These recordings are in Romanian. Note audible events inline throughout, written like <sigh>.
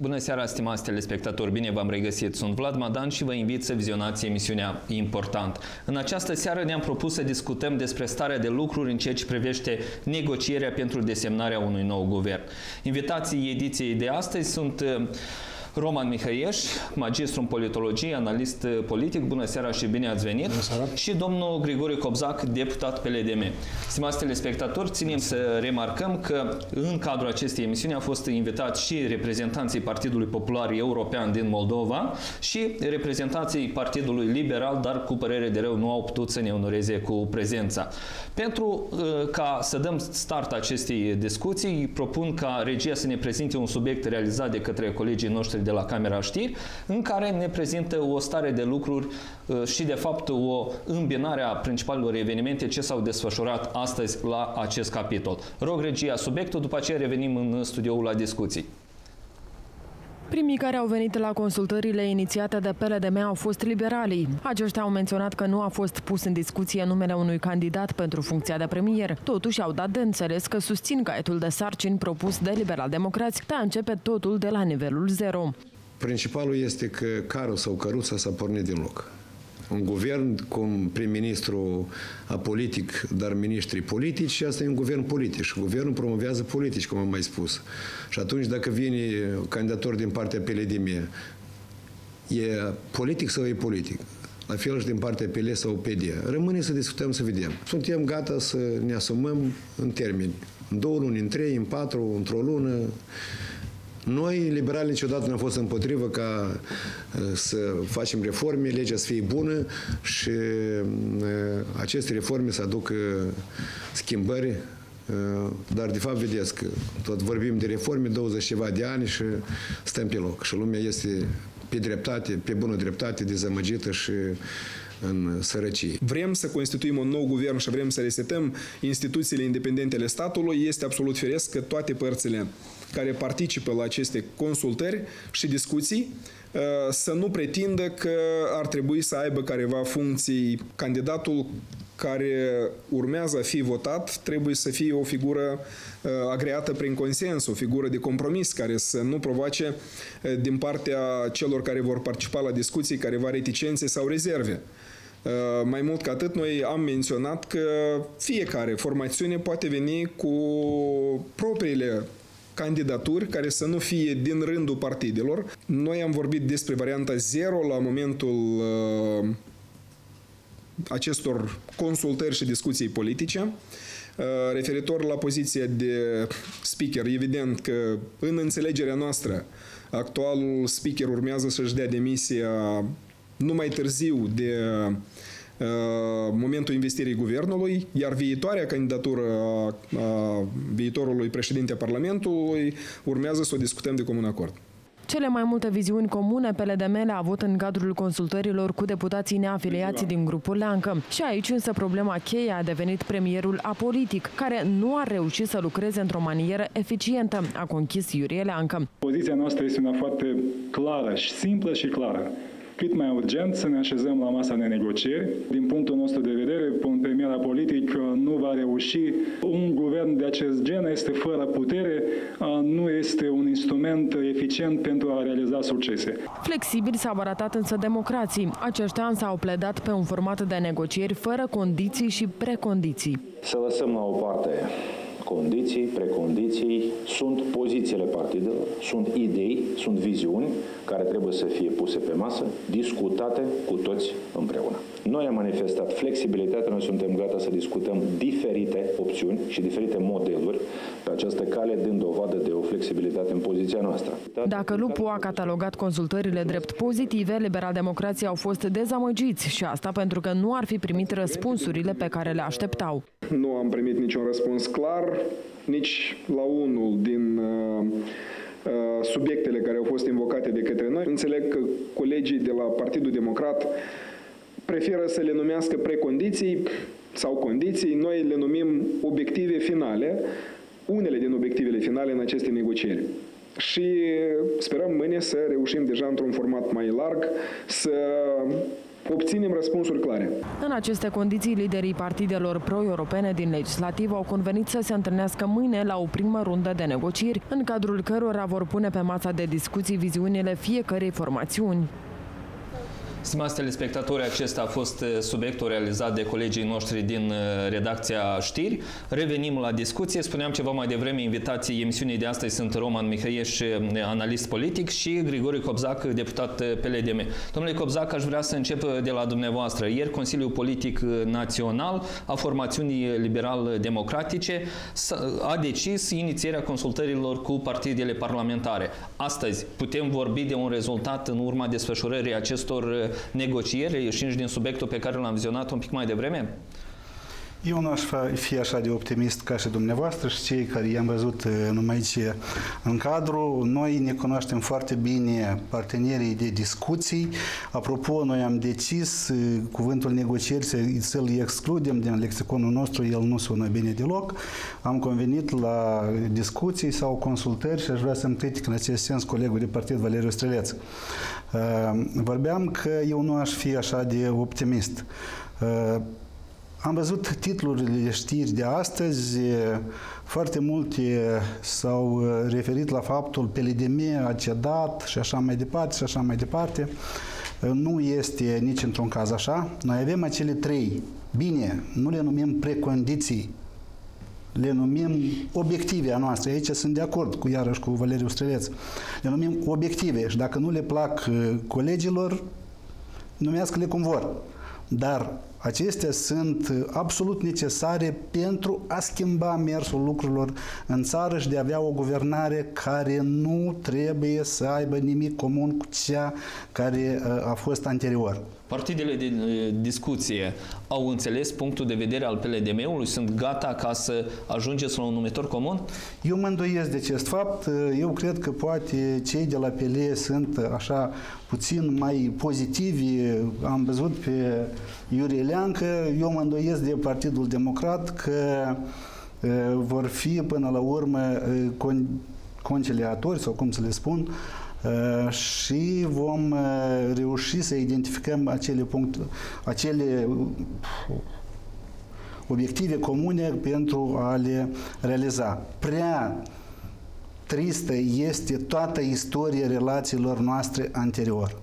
Bună seara, stimați telespectatori! Bine v-am regăsit! Sunt Vlad Madan și vă invit să vizionați emisiunea Important. În această seară ne-am propus să discutăm despre starea de lucruri în ceea ce privește negocierea pentru desemnarea unui nou guvern. Invitații ediției de astăzi sunt Roman Mihăieș, magistru în politologie, analist politic. Bună seara și bine ați venit! Bună seara. Și domnul Grigore Cobzac, deputat PLDM. Stimați telespectatori, ținem să remarcăm că în cadrul acestei emisiuni au fost invitați și reprezentanții Partidului Popular European din Moldova și reprezentanții Partidului Liberal, dar cu părere de rău nu au putut să ne onoreze cu prezența. Pentru uh, ca să dăm start acestei discuții, propun ca regia să ne prezinte un subiect realizat de către colegii noștri de la Camera Știri, în care ne prezintă o stare de lucruri uh, și, de fapt, o îmbinare a principalelor evenimente ce s-au desfășurat astăzi la acest capitol. Rog regia subiectul, după aceea revenim în studioul la discuții. Primii care au venit la consultările inițiate de PLDM au fost liberalii. Aceștia au menționat că nu a fost pus în discuție numele unui candidat pentru funcția de premier. Totuși au dat de înțeles că susțin caietul de sarcini propus de liberal-democrați de a începe totul de la nivelul zero. Principalul este că carul sau căruța s-a pornit din loc un guvern cu un prim-ministru apolitic, dar ministrii politici și asta e un guvern politic. Și guvernul promovează politici, cum am mai spus. Și atunci dacă vine candidator din partea PLDM, e politic sau e politic? La fel și din partea PL sau PD. Rămâne să discutăm, să vedem. Suntem gata să ne asumăm în termeni. În două luni, în trei, în patru, într-o lună. Noi, liberali, niciodată nu am fost împotrivă ca uh, să facem reforme, legea să fie bună și uh, aceste reforme să aducă schimbări uh, dar, de fapt, vedeți că tot vorbim de reforme 20 ceva de ani și stăm pe loc. Și lumea este pe dreptate, pe bună dreptate, dezamăgită și în sărăcie. Vrem să constituim un nou guvern și vrem să resetăm instituțiile independente ale statului. Este absolut firesc că toate părțile care participă la aceste consultări și discuții uh, să nu pretindă că ar trebui să aibă careva funcții candidatul care urmează a fi votat trebuie să fie o figură uh, agreată prin consens, o figură de compromis care să nu provoace uh, din partea celor care vor participa la discuții careva reticențe sau rezerve. Mai mult ca atât, noi am menționat că fiecare formațiune poate veni cu propriile candidaturi care să nu fie din rândul partidelor. Noi am vorbit despre varianta 0 la momentul uh, acestor consultări și discuții politice. Uh, referitor la poziția de speaker, evident că în înțelegerea noastră actualul speaker urmează să-și dea demisia numai târziu de Uh, momentul investirii guvernului, iar viitoarea candidatură a, a viitorului președinte a Parlamentului urmează să o discutăm de comun acord. Cele mai multe viziuni comune PLDM le-a avut în cadrul consultărilor cu deputații neafiliați din grupul Leancă. Și aici însă problema cheie a devenit premierul apolitic, care nu a reușit să lucreze într-o manieră eficientă, a conchis Iurie Leancă. Poziția noastră este una foarte clară și simplă și clară cât mai urgent să ne așezăm la masa de negocieri. Din punctul nostru de vedere, un premier politic nu va reuși. Un guvern de acest gen este fără putere, nu este un instrument eficient pentru a realiza succese. Flexibil s-au arătat însă democrații. Aceștia însă au pledat pe un format de negocieri fără condiții și precondiții. Să lăsăm la o parte condiții, precondiții, sunt pozițiile partidelor, sunt idei, sunt viziuni care trebuie să fie puse pe masă, discutate cu toți împreună. Noi am manifestat flexibilitate, noi suntem gata să discutăm diferite opțiuni și diferite modeluri pe această cale, dând dovadă de o flexibilitate în poziția noastră. Dacă Lupu a catalogat consultările drept pozitive, liberal-democrații au fost dezamăgiți și asta pentru că nu ar fi primit răspunsurile pe care le așteptau. Nu am primit niciun răspuns clar, nici la unul din uh, uh, subiectele care au fost invocate de către noi. Înțeleg că colegii de la Partidul Democrat preferă să le numească precondiții sau condiții, noi le numim obiective finale, unele din obiectivele finale în aceste negocieri. Și sperăm mâine să reușim deja într-un format mai larg să obținem răspunsuri clare. În aceste condiții, liderii partidelor pro-europene din legislativ au convenit să se întâlnească mâine la o primă rundă de negocieri, în cadrul cărora vor pune pe masa de discuții viziunile fiecărei formațiuni. Stimați telespectatori, acesta a fost uh, subiectul realizat de colegii noștri din uh, redacția știri. Revenim la discuție. Spuneam ceva mai devreme, invitații emisiunii de astăzi sunt Roman Mihăieș, uh, analist politic și Grigori Cobzac, deputat PLDM. Domnule Cobzac, aș vrea să încep de la dumneavoastră. Ieri Consiliul Politic Național a formațiunii liberal-democratice a decis inițierea consultărilor cu partidele parlamentare. Astăzi putem vorbi de un rezultat în urma desfășurării acestor negociere, ieșind din subiectul pe care l-am vizionat un pic mai devreme? Eu nu aș fi așa de optimist ca și dumneavoastră și cei care i-am văzut uh, numai aici în cadru. Noi ne cunoaștem foarte bine partenerii de discuții. Apropo, noi am decis uh, cuvântul negocieri să-l excludem din lexiconul nostru, el nu sună bine deloc. Am convenit la discuții sau consultări și aș vrea să-mi critic în acest sens colegul de partid Valeriu Streleț. Uh, vorbeam că eu nu aș fi așa de optimist. Am văzut titlurile de știri de astăzi, foarte multe s-au referit la faptul PLDM a cedat și așa mai departe și așa mai departe. Nu este nici într-un caz așa. Noi avem acele trei. Bine, nu le numim precondiții, le numim obiective a noastre. Aici sunt de acord cu iarăși cu Valeriu Streleț. Le numim obiective și dacă nu le plac colegilor, numească-le cum vor. Dar Acestea sunt absolut necesare pentru a schimba mersul lucrurilor în țară și de a avea o guvernare care nu trebuie să aibă nimic comun cu cea care uh, a fost anterior. Partidele de uh, discuție au înțeles punctul de vedere al PLDM-ului? Sunt gata ca să ajungeți la un numitor comun? Eu mă îndoiesc de acest fapt. Eu cred că poate cei de la PL sunt așa puțin mai pozitivi. Am văzut pe Iurie Leancă. Eu mă îndoiesc de Partidul Democrat că vor fi până la urmă conciliatori sau cum să le spun, și vom reuși să identificăm acele puncte, acele obiective comune pentru a le realiza. Prea tristă este toată istoria relațiilor noastre anterior.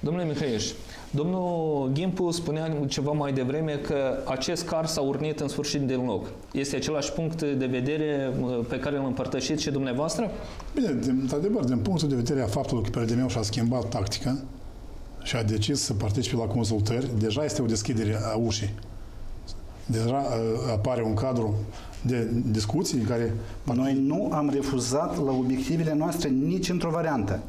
Domnule Mihăieș, Domnul Gimpu spunea ceva mai devreme că acest car s-a urnit în sfârșit din loc. Este același punct de vedere uh, pe care îl împărtășiți și dumneavoastră? Bine, într-adevăr, din punctul de vedere a faptului că PRDM și-a schimbat tactica și a decis să participe la consultări, deja este o deschidere a ușii. Deja uh, apare un cadru de discuții în care... Noi nu am refuzat la obiectivele noastre nici într-o variantă.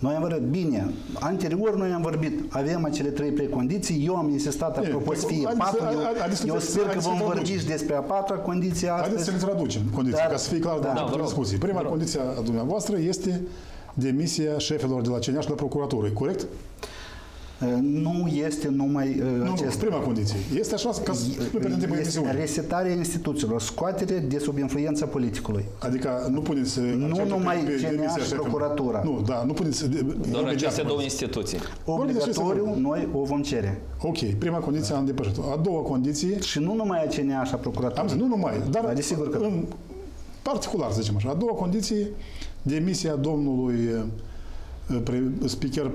Noi am vorbit bine. Anterior noi am vorbit. Avem acele trei precondiții. Eu am insistat apropo să fie patru. Eu, eu sper că vom vorbi și despre a patra condiție astăzi. Haideți să le traducem condiții, ca să fie clar da, de discuții. Prima condiție a dumneavoastră este demisia șefilor de la CNA și de la procuratură, corect? Nu este numai nu, acest... prima condiție. Este așa ca să nu pierdem timpul emisiunii. Resetarea instituțiilor, scoatere de sub influența politicului. Adică nu puneți... Nu numai CNA și procuratura. Nu, da, nu puneți... Doar aceste două instituții. Obligatoriu, noi o vom cere. Ok, prima condiție am depășit A doua condiție... Și nu numai a CNA și a procuratura. Am zis, nu numai, dar... Da, desigur că... În particular, să zicem așa. A doua condiție, demisia domnului speaker,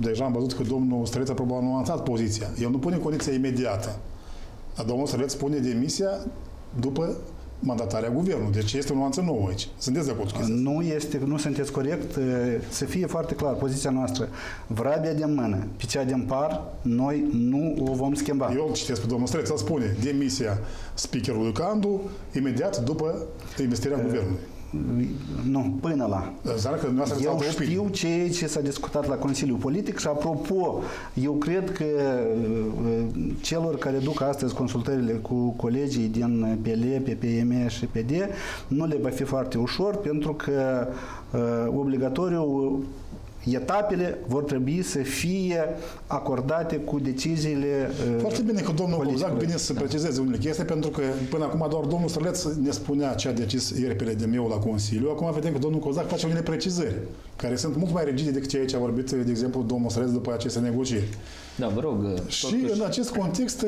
deja am văzut că domnul Străleț a probabil nu a anunțat poziția. El nu pune condiția imediată. Dar domnul Străleț pune demisia după mandatarea guvernului. Deci este o nuanță nouă aici. Sunteți de acord cu Nu, este, nu sunteți corect. Să fie foarte clar poziția noastră. Vrabia de mână, pe cea din par, noi nu o vom schimba. Eu citesc pe domnul Streț, el spune demisia speakerului Candu imediat după investirea uh, guvernului. Nu, până la. Că eu știu ce, ce s-a discutat la Consiliul Politic și apropo, eu cred că uh, celor care duc astăzi consultările cu colegii din PL, PPM și PD nu le va fi foarte ușor pentru că uh, obligatoriu etapele vor trebui să fie acordate cu deciziile Foarte bine că domnul Cozac bine să precizeze unele chestii, pentru că până acum doar domnul Străleț ne spunea ce a decis ieri PLDM-ul la Consiliu. Acum vedem că domnul Cozac face unele precizări, care sunt mult mai rigide decât ceea ce a vorbit, de exemplu, domnul Străleț după aceste negocieri. Da, vă rog. Și totuși... în acest context,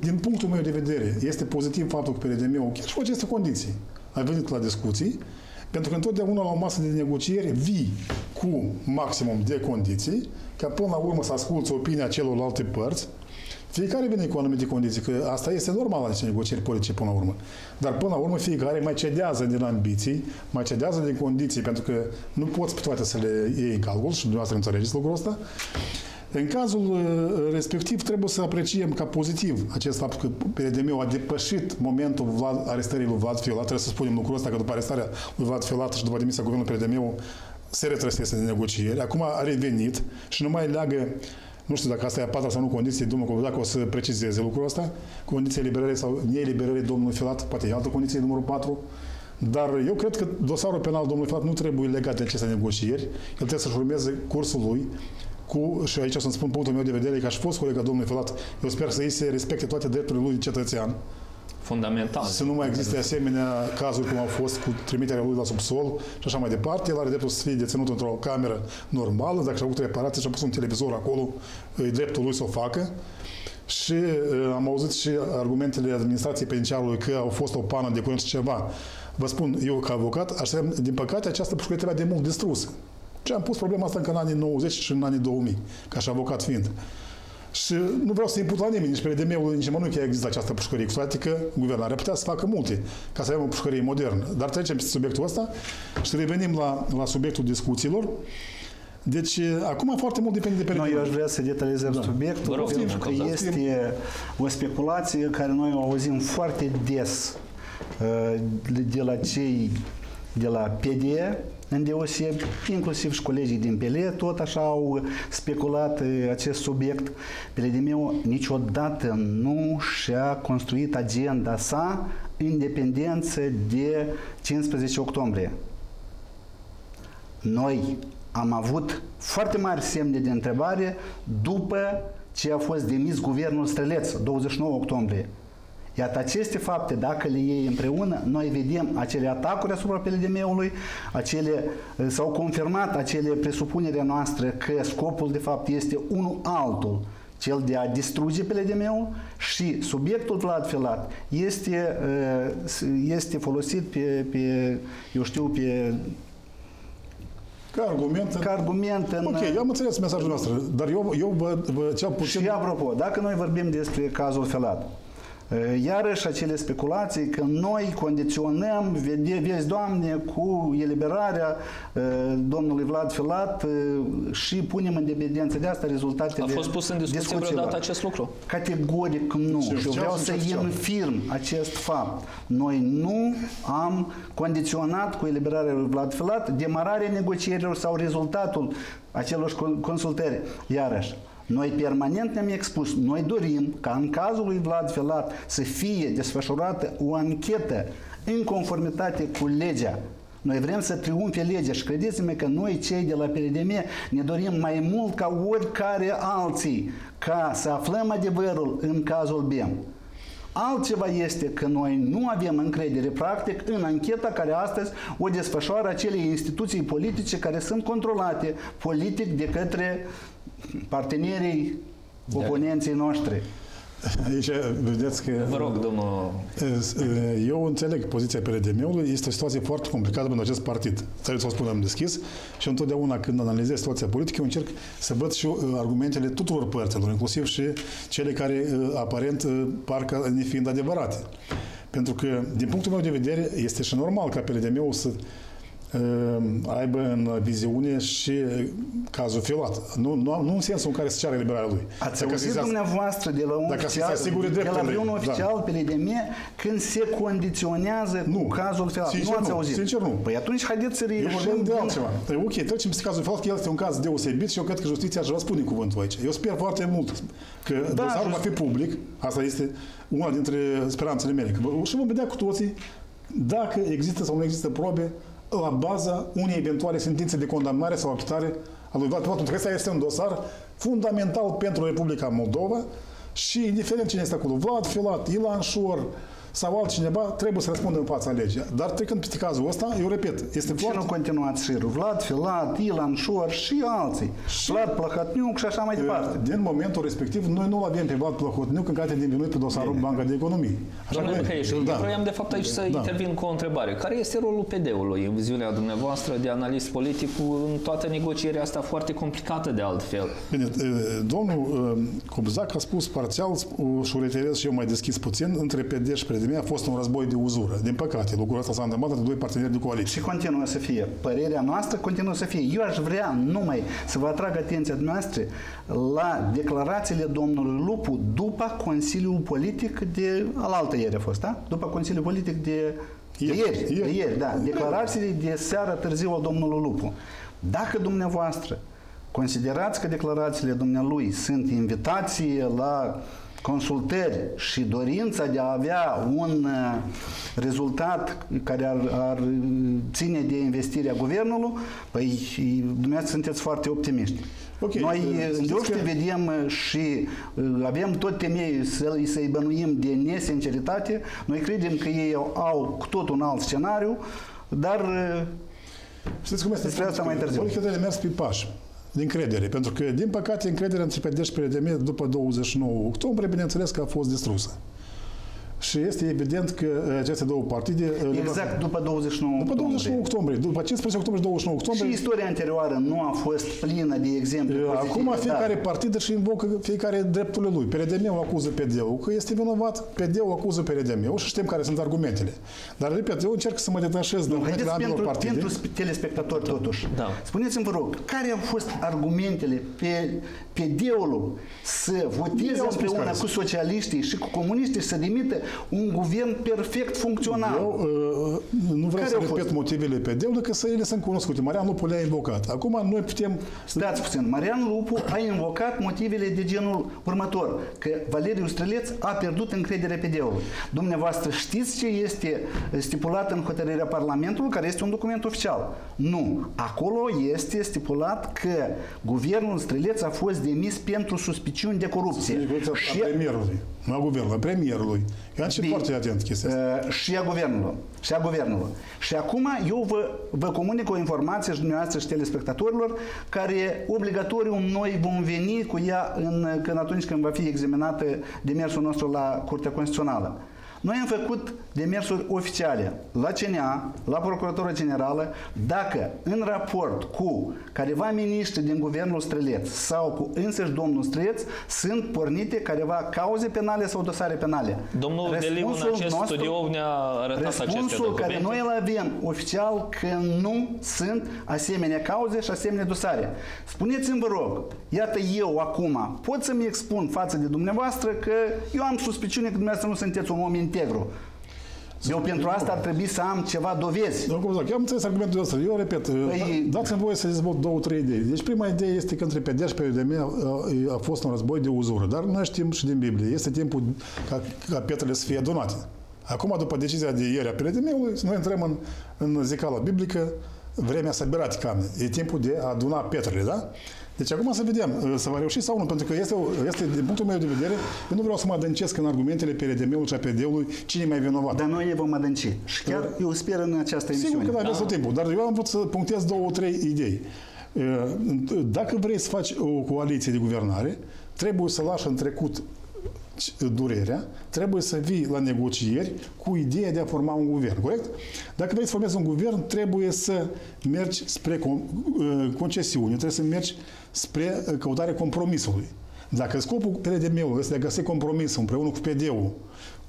din punctul meu de vedere, este pozitiv faptul că PLDM-ul, chiar și cu aceste condiții, a venit la discuții, pentru că întotdeauna la o masă de negocieri vii cu maximum de condiții, ca până la urmă să asculți opinia celorlalte părți, fiecare vine cu anumite condiții, că asta este normal la niște negocieri politice până la urmă. Dar până la urmă fiecare mai cedează din ambiții, mai cedează din condiții, pentru că nu poți pe toate să le iei în calcul și dumneavoastră înțelegeți lucrul ăsta. În cazul uh, respectiv trebuie să apreciem ca pozitiv acest fapt că PRDM a depășit momentul Vlad, arestării lui Vlad Filat. Trebuie să spunem lucrul ăsta că după arestarea lui Vlad Filat și după demisia guvernului PRDM se retrăsese de negocieri. Acum a revenit și nu mai leagă nu știu dacă asta e a patra sau nu condiție, domnul Covodac o să precizeze lucrul ăsta, condiția eliberării sau neeliberării domnului Filat, poate e altă condiție, numărul 4, dar eu cred că dosarul penal domnului Filat nu trebuie legat de aceste negocieri, el trebuie să-și urmeze cursul lui cu, și aici să-mi spun punctul meu de vedere, ca și fost colega domnului Filat, eu sper să îi se respecte toate drepturile lui de cetățean. Fundamental. Să nu mai existe asemenea cazuri cum au fost cu trimiterea lui la subsol și așa mai departe. El are dreptul să fie deținut într-o cameră normală, dacă și-a avut reparație și-a pus un televizor acolo, e dreptul lui să o facă. Și uh, am auzit și argumentele administrației penitenciarului că au fost o pană de curând ceva. Vă spun, eu ca avocat, aș din păcate, această pușcărie trebuia de mult distrusă. Și am pus problema asta încă în anii 90 și în anii 2000, ca și avocat fiind. Și nu vreau să imput la nimeni, nici pe DM-ul, nici mă nu că există această pușcărie, cu toate că guvernarea putea să facă multe ca să avem o pușcărie modernă. Dar trecem peste subiectul ăsta și revenim la, la subiectul discuțiilor. Deci, acum foarte mult depinde de pe Noi eu aș vrea să detalizăm da. subiectul, rog, pentru că este o speculație care noi o auzim foarte des de la cei de la PDE, îndeosebi, inclusiv și colegii din PLE tot așa au speculat acest subiect. PLDM niciodată nu și-a construit agenda sa independență de 15 octombrie. Noi am avut foarte mari semne de întrebare după ce a fost demis guvernul Streleț, 29 octombrie. Iată aceste fapte, dacă le iei împreună, noi vedem acele atacuri asupra PLDM-ului, acele, s-au confirmat acele presupunere noastre că scopul de fapt este unul altul, cel de a distruge PLDM-ul și subiectul Vlad Filat este, este folosit pe, pe, eu știu, pe ca argument. Ca argument în... Ok, eu am înțeles mesajul nostru, dar eu, eu vă, vă cel puțin... Și apropo, dacă noi vorbim despre cazul Filat, Iarăși acele speculații că noi condiționăm, vezi, Doamne, cu eliberarea domnului Vlad Filat și punem în dependență de asta rezultatele A fost pus în discuție vreodată acest lucru? Categoric nu. Și eu vreau să infirm acest fapt. Noi nu am condiționat cu eliberarea lui Vlad Filat demararea negocierilor sau rezultatul acelor consultări. Iarăși, noi permanent ne-am expus, noi dorim ca în cazul lui Vlad Filat să fie desfășurată o anchetă în conformitate cu legea. Noi vrem să triumfe legea și credeți-mă că noi cei de la PLDM ne dorim mai mult ca oricare alții ca să aflăm adevărul în cazul BEM. Altceva este că noi nu avem încredere practic în ancheta care astăzi o desfășoară acele instituții politice care sunt controlate politic de către partenerii oponenții noștri. Aici, vedeți că... Vă rog, domnul... Eu înțeleg poziția PRDM-ului. Este o situație foarte complicată pentru acest partid. Trebuie să o spunem deschis. Și întotdeauna când analizez situația politică, eu încerc să văd și argumentele tuturor părților, inclusiv și cele care aparent parcă nefiind adevărate. Pentru că, din punctul meu de vedere, este și normal ca PRDM-ul să Ehm, aibă în viziune și cazul Filat. Nu, nu, nu în sensul în care se ceară eliberarea lui. Ați dacă auzit dumneavoastră de la un dacă oficial, de la un oficial da. PLDM când se condiționează nu. cu cazul Filat. Sincer nu ați auzit? Sincer nu. Păi atunci haideți să reieșim. Eu de altceva. Păi, ok, trecem peste cazul Filat, că el este un caz deosebit și eu cred că justiția își va spune cuvântul aici. Eu sper foarte mult că da, dosarul va fi public. Asta este una dintre speranțele mele. Și vom vedea cu toții dacă există sau nu există probe la baza unei eventuale sentințe de condamnare sau achitare al lui Vlad Filat, pentru că ăsta este un dosar fundamental pentru Republica Moldova și indiferent cine este acolo, Vlad Filat, Ilan Șor, sau altcineva trebuie să răspundă în fața legii. Dar trecând peste cazul ăsta, eu repet, este și foarte... nu continuați șirul. Vlad Filat, Ilan Șor și alții. Și... Vlad Plăhătniuc și așa mai departe. Din momentul respectiv, noi nu avem pe Vlad Plăhotniuc în care de învinuit pe dosarul Bine. Banca de Economie. Așa Domnule Mihăieș, da. eu vroiam de fapt aici să da. intervin cu o întrebare. Care este rolul PD-ului în viziunea dumneavoastră de analist politic în toată negocierea asta foarte complicată de altfel? Bine, domnul Cobzac a spus parțial și o reiterez și eu mai deschis puțin, între PD și PDM a fost un război de uzură. Din păcate, lucrul ăsta s-a întâmplat între doi parteneri de coaliție. Și continuă să fie. Părerea noastră continuă să fie. Eu aș vrea numai să vă atrag atenția noastră la declarațiile domnului Lupu după Consiliul Politic de... Alaltă ieri a fost, da? După Consiliul Politic de... De ieri, ieri, de ieri da. Declarațiile de seară târziu al domnului Lupu. Dacă dumneavoastră considerați că declarațiile dumnealui sunt invitații la consultări și dorința de a avea un uh, rezultat care ar, ar ține de investirea guvernului, păi dumneavoastră sunteți foarte optimiști. Okay. Noi îndeoși că... vedem uh, și uh, avem tot temei să, să-i bănuim de nesinceritate. Noi credem că ei au, au cu tot un alt scenariu, dar Știți cum este? Despre asta mai târziu. Politica mers pe pași de încredere. Pentru că, din păcate, încrederea între PD și PDM după 29 octombrie, bineînțeles că a fost distrusă. Și este evident că uh, aceste două partide... Uh, exact după 29 După 29 octombrie. După 15 octombrie și 29 octombrie... Și istoria anterioară nu a fost plină de exemple uh, Acum fiecare da. partid și invocă fiecare drepturile lui. PRDM-ul acuză PD-ul că este vinovat, PD-ul acuză PRDM-ul și știm care sunt argumentele. Dar, repet, eu încerc să mă detașez de argumentele ambelor partide. Pentru telespectatori, da. totuși, da. spuneți-mi, vă rog, care au fost argumentele pe PD-ul să voteze împreună cu socialiștii și cu comuniștii să dimită un guvern perfect funcțional. Eu uh, nu vreau Care să repet fost? motivele PD-ului, că să ele sunt cunoscute. Marian Lupu le-a invocat. Acum noi putem... Stați puțin. Marian Lupu a invocat motivele de genul următor, că Valeriu Străleț a pierdut încrederea PD-ului. Dumneavoastră știți ce este stipulat în hotărârea Parlamentului, care este un document oficial? Nu. Acolo este stipulat că guvernul Străleț a fost demis pentru suspiciuni de corupție. Și... premierului. Nu a guvernului, a premierului. Eu am citit foarte atent chestia asta. Uh, și a guvernului. Și a guvernului. Și acum eu vă, vă comunic o informație și dumneavoastră și telespectatorilor care obligatoriu noi vom veni cu ea în, când atunci când va fi examinată demersul nostru la Curtea Constituțională. Noi am făcut demersuri oficiale la CNA, la Procuratura Generală, dacă în raport cu careva miniștri din guvernul Străleț sau cu însăși domnul Străleț sunt pornite careva cauze penale sau dosare penale. Domnul Deliu în acest nostru, studio ne-a arătat Răspunsul care noi îl avem oficial că nu sunt asemenea cauze și asemenea dosare. Spuneți-mi, vă rog, iată eu acum pot să-mi expun față de dumneavoastră că eu am suspiciune că dumneavoastră nu sunteți un om integru. Eu pentru asta ar trebui să am ceva dovezi. Domnul Cozac, eu am înțeles argumentul ăsta. Eu repet, păi... dați-mi voie să dezvolt două, trei idei. Deci prima idee este că între PDA și PDM a, a fost un război de uzură. Dar noi știm și din Biblie. Este timpul ca, ca pietrele să fie adunate. Acum, după decizia de ieri a PDM-ului, noi intrăm în, în zicala biblică, vremea sabiraticamne. E timpul de a aduna pietrele, da? Deci acum să vedem, uh, să va reuși sau nu, pentru că este, este din punctul meu de vedere, eu nu vreau să mă adâncesc în argumentele PRDM-ului și a PD-ului cine e mai vinovat. Dar noi ne vom adânci. Și chiar uh, eu sper în această emisiune. Sigur că aveți da. tot timpul, dar eu am vrut să punctez două, trei idei. Uh, dacă vrei să faci o coaliție de guvernare, trebuie să lași în trecut durerea, trebuie să vii la negocieri cu ideea de a forma un guvern, corect? Dacă vrei să formezi un guvern, trebuie să mergi spre concesiune, trebuie să mergi spre uh, căutarea compromisului. Dacă scopul PRDM-ului este de a găsi compromis împreună cu PD-ul,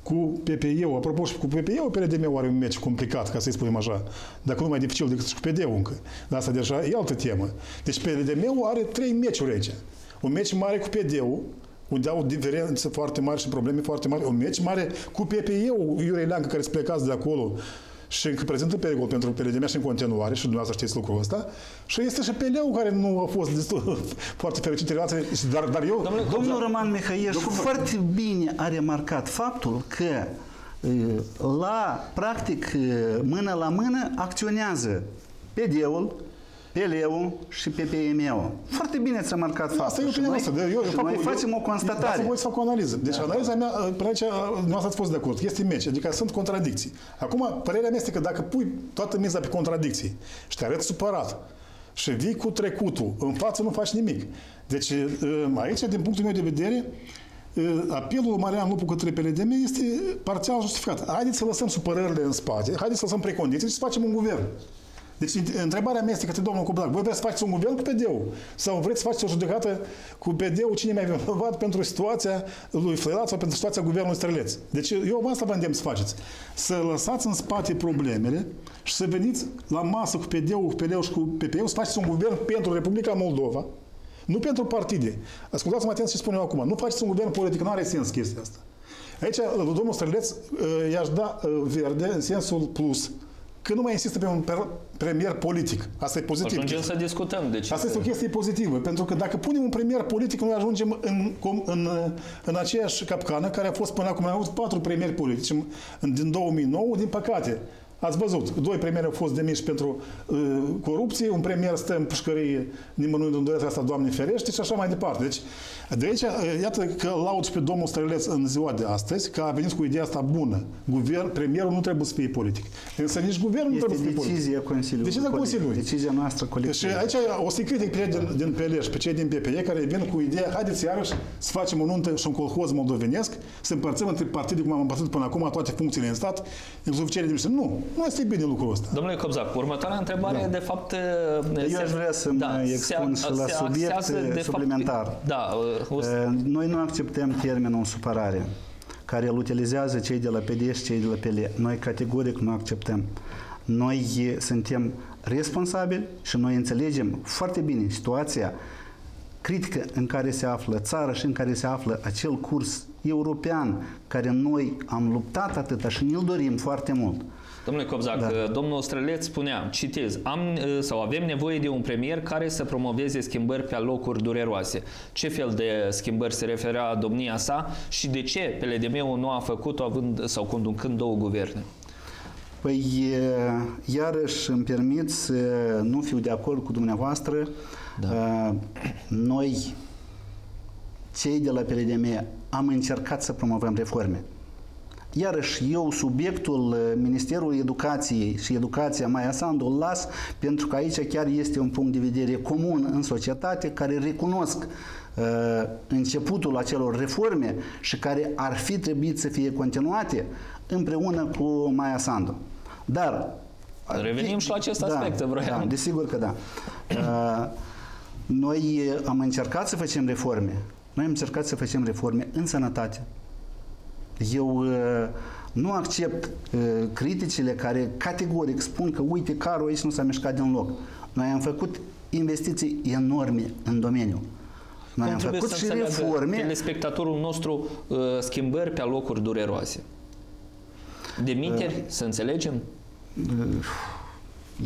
cu PPE-ul, apropo și cu PPE-ul, PRDM-ul are un meci complicat, ca să-i spunem așa, dacă nu mai dificil decât și cu PD-ul încă. Dar asta deja e altă temă. Deci PRDM-ul are trei meciuri aici. Un meci mare cu PD-ul, unde au diferențe foarte mari și probleme foarte mari. Un meci mare cu PPE-ul, Iurei Leancă, care se plecați de acolo, și încă prezintă pericol pentru PLDM și în continuare și dumneavoastră știți lucrul ăsta. Și este și PLU care nu a fost destul <laughs> foarte fericit relație, dar, dar eu... Domnul, domnul Roman Mihăieș foarte bine a remarcat faptul că la, practic, mână la mână acționează PD-ul, PL-ul și PPM-ul. Foarte bine ți-a marcat faptul. Asta e opinia noastră. Eu, eu, și fac, noi eu, facem o constatare. Voi să fac o analiză. Deci da. analiza mea, pe aici, nu ați fost de acord. Este meci, adică sunt contradicții. Acum, părerea mea este că dacă pui toată miza pe contradicții și te arăți supărat și vii cu trecutul, în față nu faci nimic. Deci aici, din punctul meu de vedere, apelul Marian Lupu către PLDM este parțial justificat. Haideți să lăsăm supărările în spate, haideți să lăsăm precondiții și să facem un guvern. Deci întrebarea mea este către domnul Cobdac, voi vreți să faceți un guvern cu PD-ul? Sau vreți să faceți o judecată cu PD-ul cine mai vinovat pentru situația lui Flăilat sau pentru situația guvernului Străleț? Deci eu asta vă îndemn să faceți. Să lăsați în spate problemele și să veniți la masă cu PD-ul, cu PD-ul și cu PP-ul, să faceți un guvern pentru Republica Moldova, nu pentru partide. Ascultați-mă atent ce spun eu acum. Nu faceți un guvern politic, nu are sens chestia asta. Aici, domnul Străleț i-aș da verde în sensul plus că nu mai insistă pe un premier politic. Asta e pozitiv. Ajungem să discutăm. Deci Asta este o chestie pozitivă, pentru că dacă punem un premier politic, noi ajungem în, în, în aceeași capcană care a fost până acum. Am avut patru premieri politici din 2009, din păcate. Ați văzut, doi premieri au fost demiși pentru uh, corupție, un premier stă în pușcărie, nimănui nu doresc asta, Doamne ferește, și așa mai departe. Deci, de aici, uh, iată că laud și pe domnul Străleț în ziua de astăzi, că a venit cu ideea asta bună. Guvern, premierul nu trebuie să fie politic. Însă nici guvernul nu trebuie să fie politic. decizia Consiliului. Decizia Consiliului. Decizia noastră colectivă. Și aici o să critic pe din, din PLS, pe cei din PPE, care vin cu ideea, haideți iarăși să facem o nuntă și un colhoz moldovenesc, să împărțim între partide, cum am împărțit până acum, toate funcțiile în stat, inclusiv cele din Nu, nu este bine lucrul ăsta. Domnule Cobzac, următoarea întrebare, da. de fapt... Eu aș vrea să da, mă expun și la subiect de suplimentar. Fapt, da, o... Noi nu acceptăm termenul supărare care îl utilizează cei de la PD și cei de la PL. Noi categoric nu acceptăm. Noi suntem responsabili și noi înțelegem foarte bine situația critică în care se află țara și în care se află acel curs european care noi am luptat atâta și ne-l dorim foarte mult. Domnule Cobzac, da. domnul Străleț spunea, citez, am sau avem nevoie de un premier care să promoveze schimbări pe locuri dureroase. Ce fel de schimbări se referea domnia sa și de ce PLDM-ul nu a făcut-o având sau conducând două guverne? Păi, iarăși îmi permit să nu fiu de acord cu dumneavoastră. Da. Noi, cei de la PLDM, am încercat să promovăm reforme. Iarăși, eu subiectul uh, Ministerului Educației și Educația Maia Sandu îl las pentru că aici chiar este un punct de vedere comun în societate care recunosc uh, începutul acelor reforme și care ar fi trebuit să fie continuate împreună cu Maia Sandu. Dar Revenim și la acest da, aspect, vreau. Da, desigur că da. Uh, noi am încercat să facem reforme. Noi am încercat să facem reforme în sănătate, eu uh, nu accept uh, criticile care categoric spun că uite, carul aici nu s-a mișcat din loc. Noi am făcut investiții enorme în domeniu. Noi Cum am făcut și reforme. telespectatorul nostru uh, schimbări pe locuri dureroase. Demiteri, uh, să înțelegem?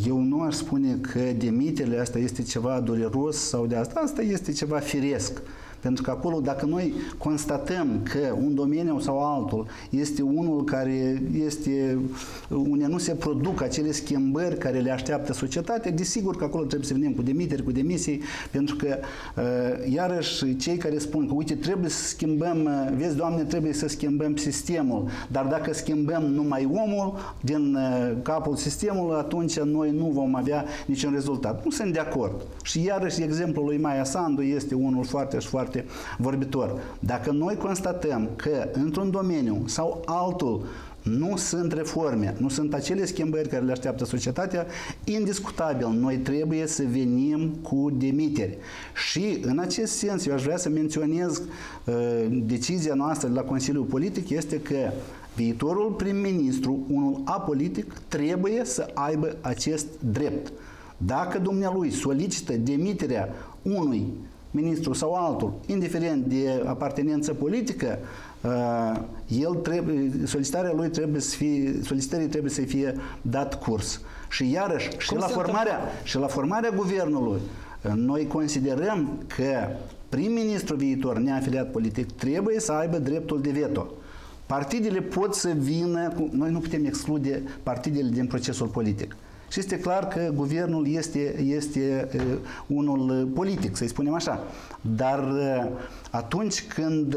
Eu nu aș spune că demiterile asta este ceva dureros sau de asta. Asta este ceva firesc. Uh, pentru că acolo, dacă noi constatăm că un domeniu sau altul este unul care este, unde nu se produc acele schimbări care le așteaptă societatea, desigur că acolo trebuie să venim cu demiteri, cu demisii, pentru că, uh, iarăși, cei care spun că, uite, trebuie să schimbăm, uh, vezi, Doamne, trebuie să schimbăm sistemul, dar dacă schimbăm numai omul din uh, capul sistemului, atunci noi nu vom avea niciun rezultat. Nu sunt de acord. Și iarăși exemplul lui Maia Sandu este unul foarte și foarte foarte vorbitor. Dacă noi constatăm că într-un domeniu sau altul nu sunt reforme, nu sunt acele schimbări care le așteaptă societatea, indiscutabil, noi trebuie să venim cu demiteri. Și în acest sens, eu aș vrea să menționez uh, decizia noastră de la Consiliul Politic este că viitorul prim-ministru, unul apolitic, trebuie să aibă acest drept. Dacă dumnealui solicită demiterea unui ministru sau altul, indiferent de apartenență politică, uh, el trebuie, solicitarea lui trebuie să fie, solicitării trebuie să fie dat curs. Și iarăși, și la, formarea, și la formarea guvernului, uh, noi considerăm că prim-ministru viitor neafiliat politic trebuie să aibă dreptul de veto. Partidele pot să vină, cu, noi nu putem exclude partidele din procesul politic. Și este clar că guvernul este, este unul politic, să-i spunem așa. Dar atunci când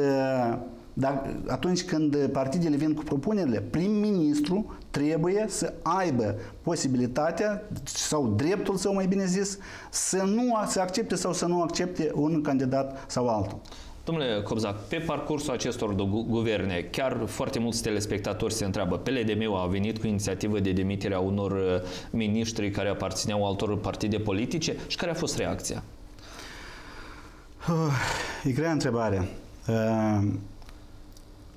dar atunci când partidele vin cu propunerile, prim-ministru trebuie să aibă posibilitatea sau dreptul sau mai bine zis să nu să accepte sau să nu accepte un candidat sau altul. Domnule Cobzac, pe parcursul acestor guverne, chiar foarte mulți telespectatori se întreabă, PLDM a venit cu inițiativă de demitere a unor uh, miniștri care aparțineau altor partide politice și care a fost reacția? Uh, e grea întrebare. Uh,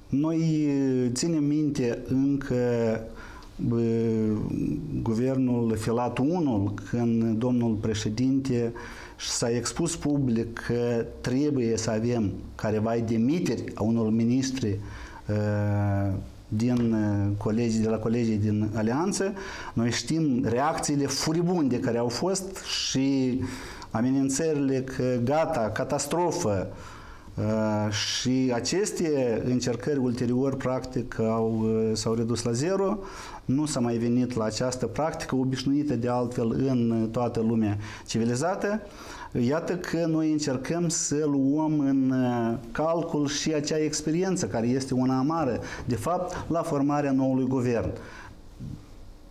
noi ținem minte încă guvernul Filat 1, când domnul președinte s-a expus public că trebuie să avem careva demiteri a unor ministri din colegii, de la colegii din Alianță. Noi știm reacțiile furibunde care au fost și amenințările că gata, catastrofă, Uh, și aceste încercări ulterior, practic, au, uh, s-au redus la zero. Nu s-a mai venit la această practică obișnuită de altfel în toată lumea civilizată. Iată că noi încercăm să luăm în uh, calcul și acea experiență care este una amară, de fapt, la formarea noului guvern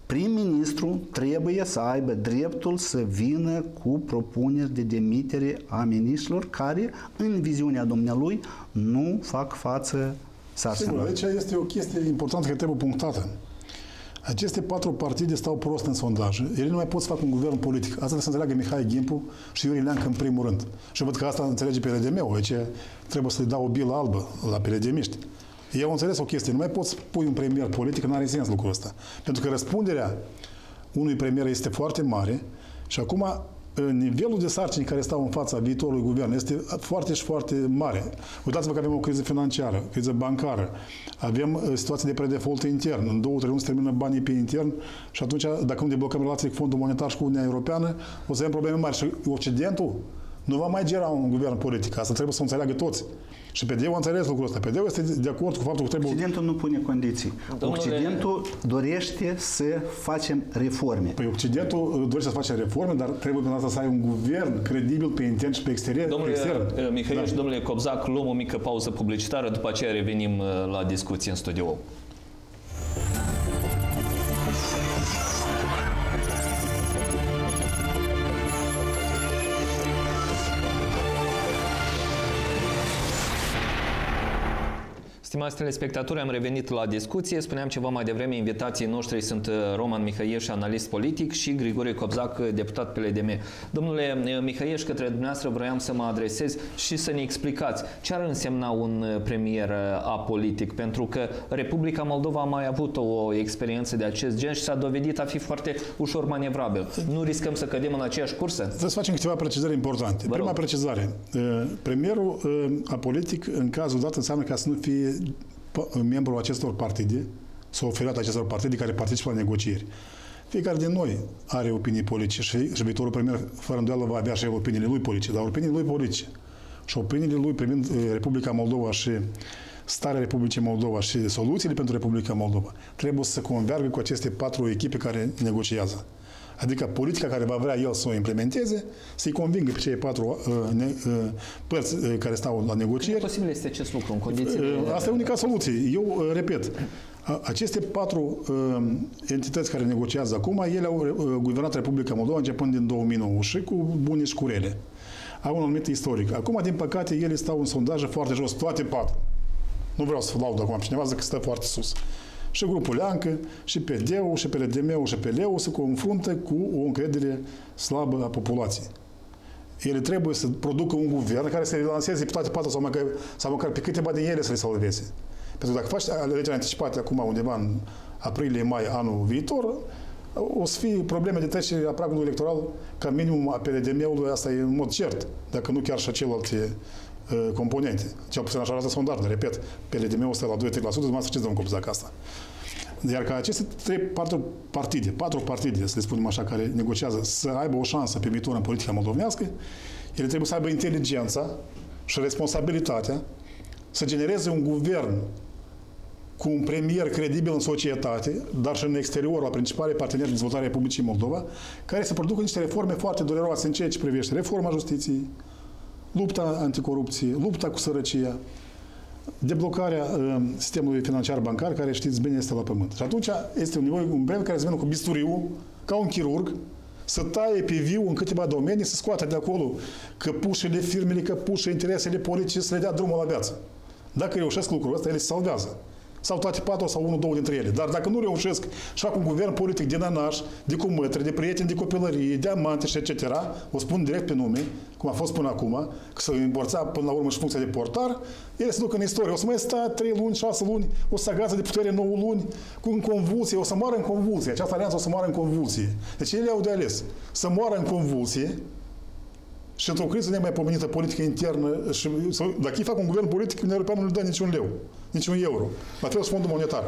prim-ministru trebuie să aibă dreptul să vină cu propuneri de demitere a ministrilor care, în viziunea dumnealui, nu fac față sarcinilor. Sigur, aici este o chestie importantă care trebuie punctată. Aceste patru partide stau prost în sondaje. Ele nu mai pot să facă un guvern politic. Asta trebuie să înțeleagă Mihai Gimpu și Iuri Leancă în primul rând. Și văd că asta înțelege PLDM-ul. Aici trebuie să-i dau o bilă albă la PLD-miști. Eu înțeles o chestie. Nu mai poți pui un premier politic, nu are sens lucrul ăsta. Pentru că răspunderea unui premier este foarte mare și acum nivelul de sarcini care stau în fața viitorului guvern este foarte și foarte mare. Uitați-vă că avem o criză financiară, criză bancară, avem uh, situații de predefault intern. În două, trei luni se termină banii pe intern și atunci, dacă nu deblocăm relații cu Fondul Monetar și cu Uniunea Europeană, o să avem probleme mari. Și Occidentul nu va mai gera un guvern politic. Asta trebuie să o înțeleagă toți. Și PD-ul a înțeles lucrul ăsta. PD-ul este de acord cu faptul că trebuie... Occidentul nu pune condiții. Domnule... Occidentul dorește să facem reforme. Păi Occidentul uh, dorește să facem reforme, dar trebuie până asta să ai un guvern credibil pe intern și pe exterior. Domnule extern. Uh, Mihai da. și domnule Cobzac, luăm o mică pauză publicitară, după aceea revenim uh, la discuție în studio. Stimați telespectatori, am revenit la discuție. Spuneam ceva mai devreme, invitații noștri sunt uh, Roman Mihăieș, analist politic și Grigore Cobzac, uh, deputat PLDM. Domnule uh, Mihăieș, către dumneavoastră vroiam să mă adresez și să ne explicați ce ar însemna un premier apolitic, pentru că Republica Moldova a mai avut o experiență de acest gen și s-a dovedit a fi foarte ușor manevrabil. Nu riscăm să cădem în aceeași cursă? Trebuie să facem câteva precizări importante. Prima precizare. Premierul apolitic, în cazul dat, înseamnă ca să nu fie membru acestor partide, s-a oferat acestor partide care participă la negocieri. Fiecare din noi are opinii politice și, și viitorul premier, fără îndoială, va avea și opiniile lui politice, dar opiniile lui politice și opiniile lui privind eh, Republica Moldova și starea Republicii Moldova și soluțiile pentru Republica Moldova trebuie să convergă cu aceste patru echipe care negociază. Adică politica care va vrea el să o implementeze, să-i convingă pe cei patru uh, ne, uh, părți uh, care stau la negocieri. Cât posibil este acest lucru în condițiile... Uh, asta e unica soluție. Eu uh, repet, aceste patru uh, entități care negociază acum, ele au uh, guvernat Republica Moldova începând din 2009 și cu bune și cu rele. Au un anumit istoric. Acum, din păcate, ele stau în sondaje foarte jos, toate patru. Nu vreau să laud acum cineva, zic că stă foarte sus și grupul Leancă, și PD-ul, și PLDM-ul, și PL-ul se confruntă cu o încredere slabă a populației. Ele trebuie să producă un guvern care să relanseze pe toate patru sau măcar, sau măcar pe câteva din ele să le salveze. Pentru că dacă faci alegeri anticipate acum undeva în aprilie-mai anul viitor, o să fie probleme de trecere a pragului electoral ca minimum a PLDM-ului, asta e în mod cert, dacă nu chiar și a celelalte uh, componente. Cel puțin așa arată sondajele, repet, PLDM-ul stă la 2-3%, mai să știți, domnul Copzac, asta. Iar ca aceste trei, patru partide, patru partide, să le spunem așa, care negociază, să aibă o șansă pe viitor în politica moldovenească, ele trebuie să aibă inteligența și responsabilitatea să genereze un guvern cu un premier credibil în societate, dar și în exterior, la principale parteneri de dezvoltare a Republicii Moldova, care să producă niște reforme foarte dureroase în ceea ce privește reforma justiției, lupta anticorupție, lupta cu sărăcia, deblocarea uh, sistemului financiar bancar, care știți bine este la pământ. Și atunci este un, nivel, un premier care să vină cu bisturiu, ca un chirurg, să taie pe viu în câteva domenii, să scoată de acolo căpușele firmele, căpușe interesele politice, să le dea drumul la viață. Dacă reușesc lucrul ăsta, ele se salvează sau toate patru sau unul, două dintre ele. Dar dacă nu reușesc și fac un guvern politic de nanaș, de cumătri, de prieteni de copilărie, de amante și etc., o spun direct pe nume, cum a fost până acum, că să îmbărța până la urmă și funcția de portar, ele se duc în istorie. O să mai sta 3 luni, 6 luni, o să agază de putere 9 luni, cu în convulsie, o să moară în convulsie. Această alianță o să moară în convulsie. Deci ele au de ales să moară în convulsie, și într-o criză nemaipomenită politică internă, și, sau, dacă ei fac un guvern politic, Uniunea Europeană nu le dă niciun leu, niciun euro. La fel și fondul monetar.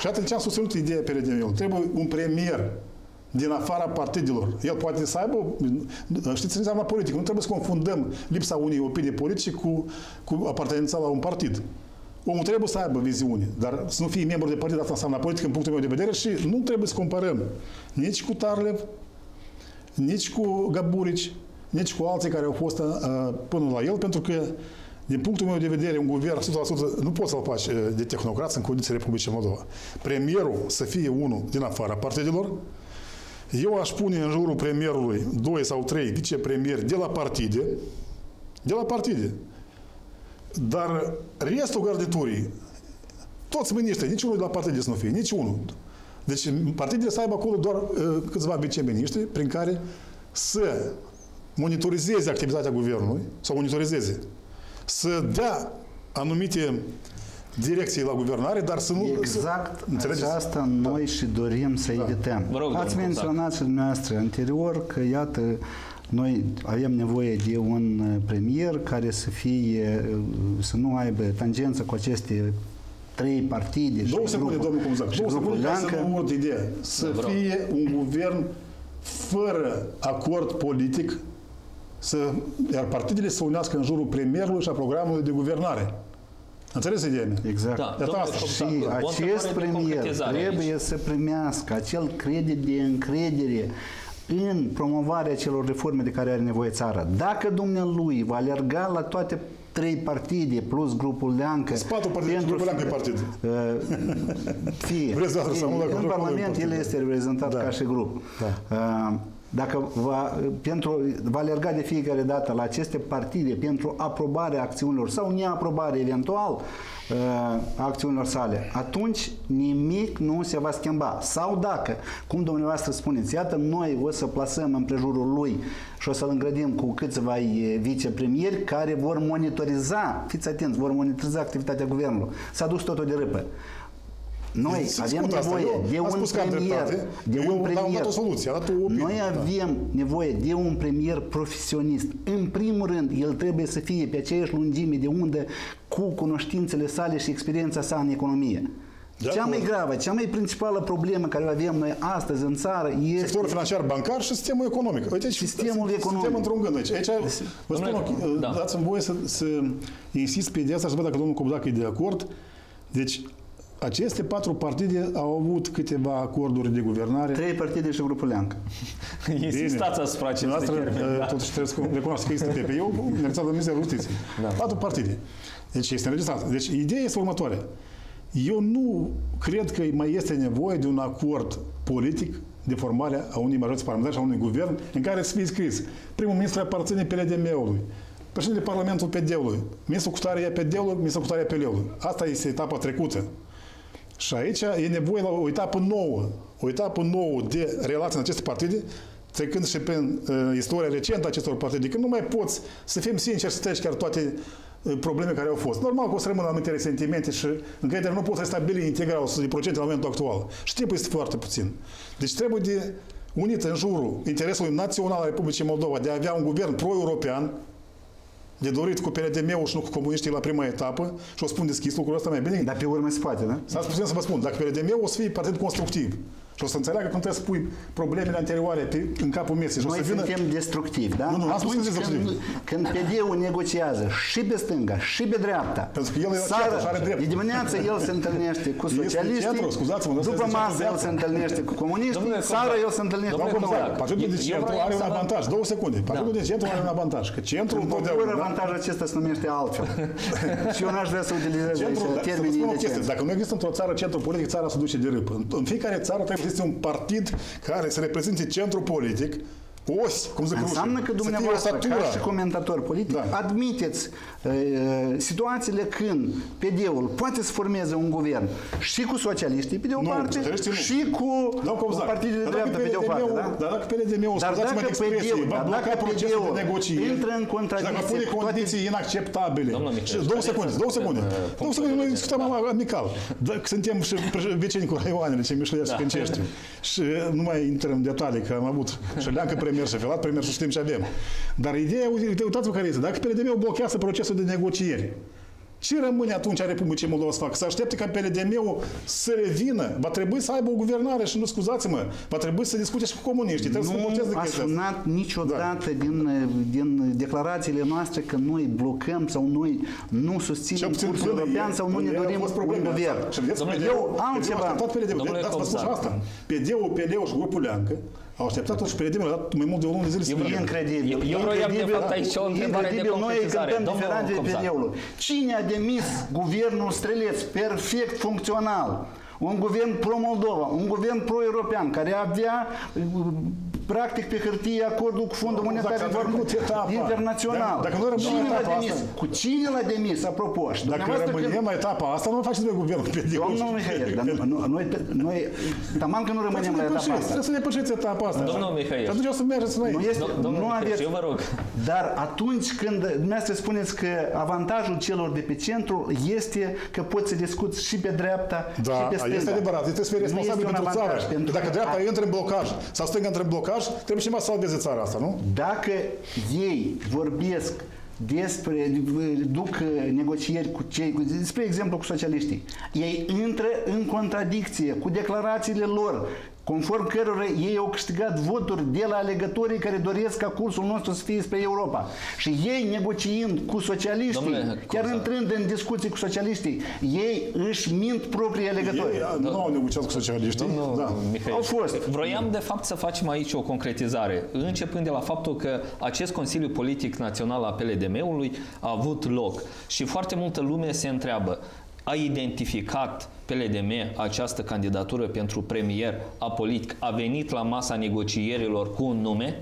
Și atunci ce am susținut ideea PRDM-ului. Trebuie un premier din afara partidelor. El poate să aibă, știți ce înseamnă politic. Nu trebuie să confundăm lipsa unei opinii politice cu, cu apartenența la un partid. Omul trebuie să aibă viziune, dar să nu fie membru de partid, asta înseamnă politică în punctul meu de vedere și nu trebuie să comparăm nici cu Tarlev, nici cu Gaburici, nici cu alții care au fost uh, până la el, pentru că din punctul meu de vedere, un guvern 100% nu poți să-l faci uh, de tehnocrați în condiții Republicii Moldova. Premierul să fie unul din afara partidelor, eu aș pune în jurul premierului doi sau trei vicepremieri de la partide, de la partide. Dar restul garditurii, toți miniștri, niciunul de la partide să nu fie, niciunul. Deci partidele să aibă acolo doar uh, câțiva viceministri prin care să monitorizeze activitatea guvernului, sau monitorizeze, să dea anumite direcții la guvernare, dar să nu... Exact să, asta noi și dorim să da. evităm. Rog, Ați menționat și dumneavoastră anterior că, iată, noi avem nevoie de un premier care să fie, să nu aibă tangență cu aceste trei partide Două secunde, domnul Cumzac, două secunde ca să nu ideea. Să fie un guvern fără acord politic să, iar partidele să unească în jurul premierului și a programului de guvernare. Înțeles ideea mea? Exact. Da, de asta. Și acest premier trebuie aici. să primească acel credit de încredere în promovarea celor reforme de care are nevoie țara. Dacă dumnealui va alerga la toate trei partide plus grupul Leancă. Spatul partid, pentru grupul Leancă partid. Uh, <laughs> fie. Vreți să în Parlament el este reprezentat da. ca și grup. Da. Uh, dacă va, pentru, va alerga de fiecare dată la aceste partide pentru aprobarea acțiunilor sau neaprobare eventual uh, a acțiunilor sale, atunci nimic nu se va schimba. Sau dacă, cum dumneavoastră spuneți, iată, noi o să plasăm în prejurul lui și o să-l îngrădim cu câțiva vicepremieri care vor monitoriza, fiți atenți, vor monitoriza activitatea guvernului. S-a dus totul de râpă. Noi avem nevoie de un premier, de un premier. o soluție, o Noi da. avem nevoie de un premier profesionist. În primul rând, el trebuie să fie pe aceeași lungime de undă cu cunoștințele sale și experiența sa în economie. De cea mai gravă, cea mai principală problemă care o avem noi astăzi în țară este... Sectorul financiar bancar și sistemul economic. Uite, sistemul economic. Suntem într-un gând aici. aici vă spun, da. dați-mi voie să, să insist pe ideea asta să văd dacă domnul Cobdac e de acord. Deci, aceste patru partide au avut câteva acorduri de guvernare. Trei partide și grupul Leancă. <laughs> Insistați asupra acestui termen. Da. Totuși trebuie să recunoaște că este PPI-ul înregistrat de Ministerul Justiției. Da. Patru partide. Deci este înregistrat. Deci ideea este următoarea. Eu nu cred că mai este nevoie de un acord politic de formare a unei majorități parlamentare și a unui guvern în care să fie scris primul ministru aparține PLDM-ului, președintele Parlamentului PD-ului, ministrul cu tare e PD-ului, ministrul cu tare e PL-ului. Asta este etapa trecută. Și aici e nevoie la o etapă nouă, o etapă nouă de relații în aceste partide, trecând și prin uh, istoria recentă a acestor partide, că nu mai poți să fim sinceri, să treci chiar toate uh, probleme care au fost. Normal că o să rămână anumite resentimente și încredere nu poți să stabili integral 100% la momentul actual. Și timpul este foarte puțin. Deci trebuie de unit în jurul interesului național al Republicii Moldova de a avea un guvern pro-european, de dorit cu PRDM-ul și nu cu comuniștii la prima etapă și o spun deschis lucrul ăsta mai bine. Dar pe urmă se poate, da? S-a spus să vă spun, dacă PRDM-ul o să fie partid constructiv, Și o să înțeleagă cum trebuie să pui problemele anterioare pe, în capul mesei. Și o Noi să vină... suntem destructivi, da? Nu, nu, n-am spus că Atunci sunteți când, când PD-ul negociază și pe stânga și pe dreapta, Pentru că el e țara- centru și are drept. de dimineață el se întâlnește cu Este socialiștii, centru, scuzați-mă, dar după este masă centru el se dreapta. întâlnește cu comuniștii, Domnule seara Cobzac, el se întâlnește Domnul cu Domnule Cobzac, Cobzac, partidul de eu centru vreau are să un vă- avantaj. Două secunde. Partidul de centru are un avantaj. Că centrul În procură întotdeauna... avantajul acesta se numește altfel. <laughs> și eu n-aș vrea să utilizez Centrul, aici da, să vă termenii spun o chestie, indecenți. dacă nu există într-o țară centru politic, țara se duce de râpă. În, în fiecare țară trebuie să existe un partid care să reprezinte centru politic, osi, cum zic Înseamnă rușii, că să fie o dumneavoastră, ca statură. și comentator politic, Da. admiteți uh, situațiile când PD-ul poate să formeze un guvern și cu socialiștii pe de o Nu, parte socialiștii nu. și cu Domnul Cobzac, partidele de dar dacă dreapta pe de o parte. PLDM-ul Da? Dar dacă PLDM-ul, Dar scuzați-mă dacă de expresie, PD-ul- va dar bloca dacă procesul de PD-ul negocieri intră în și dacă contradicție pune cu toate- condiții inacceptabile. Domnul Mihail, Și două haideți secunde, să două secunde. discutăm, uh, Două secunde, noi discutăm amical. Dacă suntem și pre- vecini cu raioanele, ce Mișlea și Câncești. <laughs> Și nu mai intrăm în detalii, că am avut și Leancă <laughs> premier și Felat premier și știm ce avem. Dar ideea, uite, uitați-vă care este. Dacă PLDM-ul blochează procesul de negocieri, ce rămâne atunci a Republicii Moldova să facă? Să aștepte ca PLDM-ul să revină? Va trebui să aibă o guvernare și nu scuzați-mă, va trebui să discute și cu comuniștii. Trebuie să Nu voteze a chestia asta. sunat niciodată din, din declarațiile noastre că noi blocăm sau noi nu Cel susținem puțin cursul până european ieri, sau nu ne până ieri dorim au fost un probleme guvern. asta. Și vedeți, Domnule, PD-ul- eu PD-ul a altceva. așteptat PLDM. Domnule Dați vă spun și Cobzac. asta. PD-ul, PL-ul și grupul Leancă au așteptat și PLDM a dat mai mult de o lună de zile să E vină. incredibil. Eu- eu vroiam, de Incredibil. fapt, aici o întrebare de Incredibil. Noi concretizare. cântăm Domnul diferențele Cobzac. PD-ului. Cine a demis guvernul Streleț perfect funcțional? Un guvern pro-Moldova, un guvern pro-european, care avea practic pe hârtie acordul cu Fondul Domnul Monetar Cobzac, s-a trecut etapa. Internațional. Dacă- dacă nu rămânem Cine la l-a etapa demis? asta- Cu cine l-a demis, apropo? Și Dacă dumneavoastră când- rămânem la etapa asta, nu faceți de guvernul PD-ul. Domnul Mihail, dar nu- nu- noi, noi, taman că nu rămânem la etapa asta. Trebuie să ne pășiți etapa asta. Domnul așa. Mihail. Și atunci o să mergeți înainte. Nu este, Domnul nu Mihail, aveți. eu vă rog. Dar atunci când dumneavoastră spuneți că avantajul celor de pe centru este că poți să discuți și pe dreapta Da, și pe stânga. este adevărat. Trebuie să fie Nu responsabil este un pentru avantaj, țară. pentru Dacă că dreapta a- intră în blocaj sau stânga intră în blocaj, trebuie cineva să salveze țara asta, nu? Dacă ei vorbesc despre, duc negocieri cu cei, cu, spre exemplu cu socialiștii, ei intră în contradicție cu declarațiile lor, conform cărora ei au câștigat voturi de la alegătorii care doresc ca cursul nostru să fie spre Europa. Și ei negociind cu socialiștii, Domnule chiar Cobzac. intrând în discuții cu socialiștii, ei își mint proprii alegători. Ei nu au negociat cu socialiștii. Domnul Da. Mihail, Au fost. Vroiam de fapt să facem aici o concretizare, începând de la faptul că acest Consiliu Politic Național al PLDM-ului a avut loc și foarte multă lume se întreabă a identificat PLDM această candidatură pentru premier apolitic? A venit la masa negocierilor cu un nume?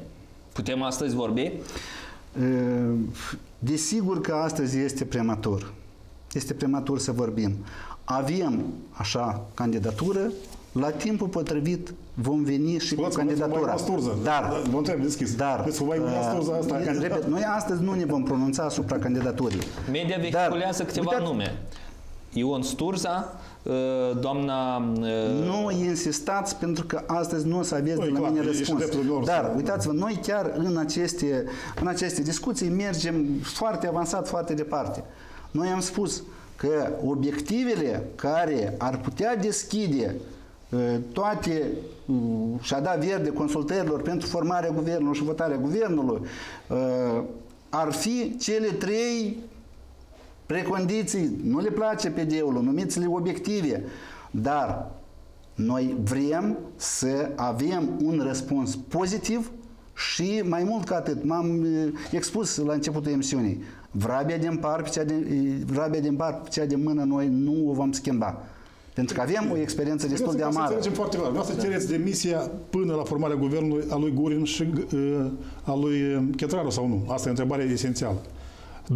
Putem astăzi vorbi? Desigur că astăzi este prematur. Este prematur să vorbim. Avem așa candidatură, la timpul potrivit vom veni și cu Scuzați-mă, vreți să vă candidatura. mai sturză? Dar, Vă întreb deschis. dar, Vreți să vă mai uh, sturză asta, repet, candidat? noi astăzi nu ne vom pronunța asupra candidaturii. Media Dar, vehiculează câteva uitați- nume. Ion Sturza, uh, doamna... uh, Nu insistați pentru că astăzi nu o să aveți Nu, de e la clar, mine e și răspuns. dreptul lor să- Dar uitați-vă, noi chiar în aceste, în aceste discuții mergem foarte avansat, foarte departe. Noi am spus că obiectivele care ar putea deschide uh, toate uh, și-a dat verde consultărilor pentru formarea guvernului și votarea guvernului uh, ar fi cele trei precondiții, nu le place PD-ul, numiți-le obiective, dar noi vrem să avem un răspuns pozitiv și mai mult ca atât, m-am eh, expus la începutul emisiunii, vrabia din par, pe cea de, eh, vrabia din par, pe cea de mână, noi nu o vom schimba. Pentru că avem o experiență destul de Vreau să amară. înțelegem foarte clar. Vreau să cereți demisia până la formarea guvernului a lui Gurin și uh, a lui uh, Chetraru sau nu? Asta e întrebarea esențială.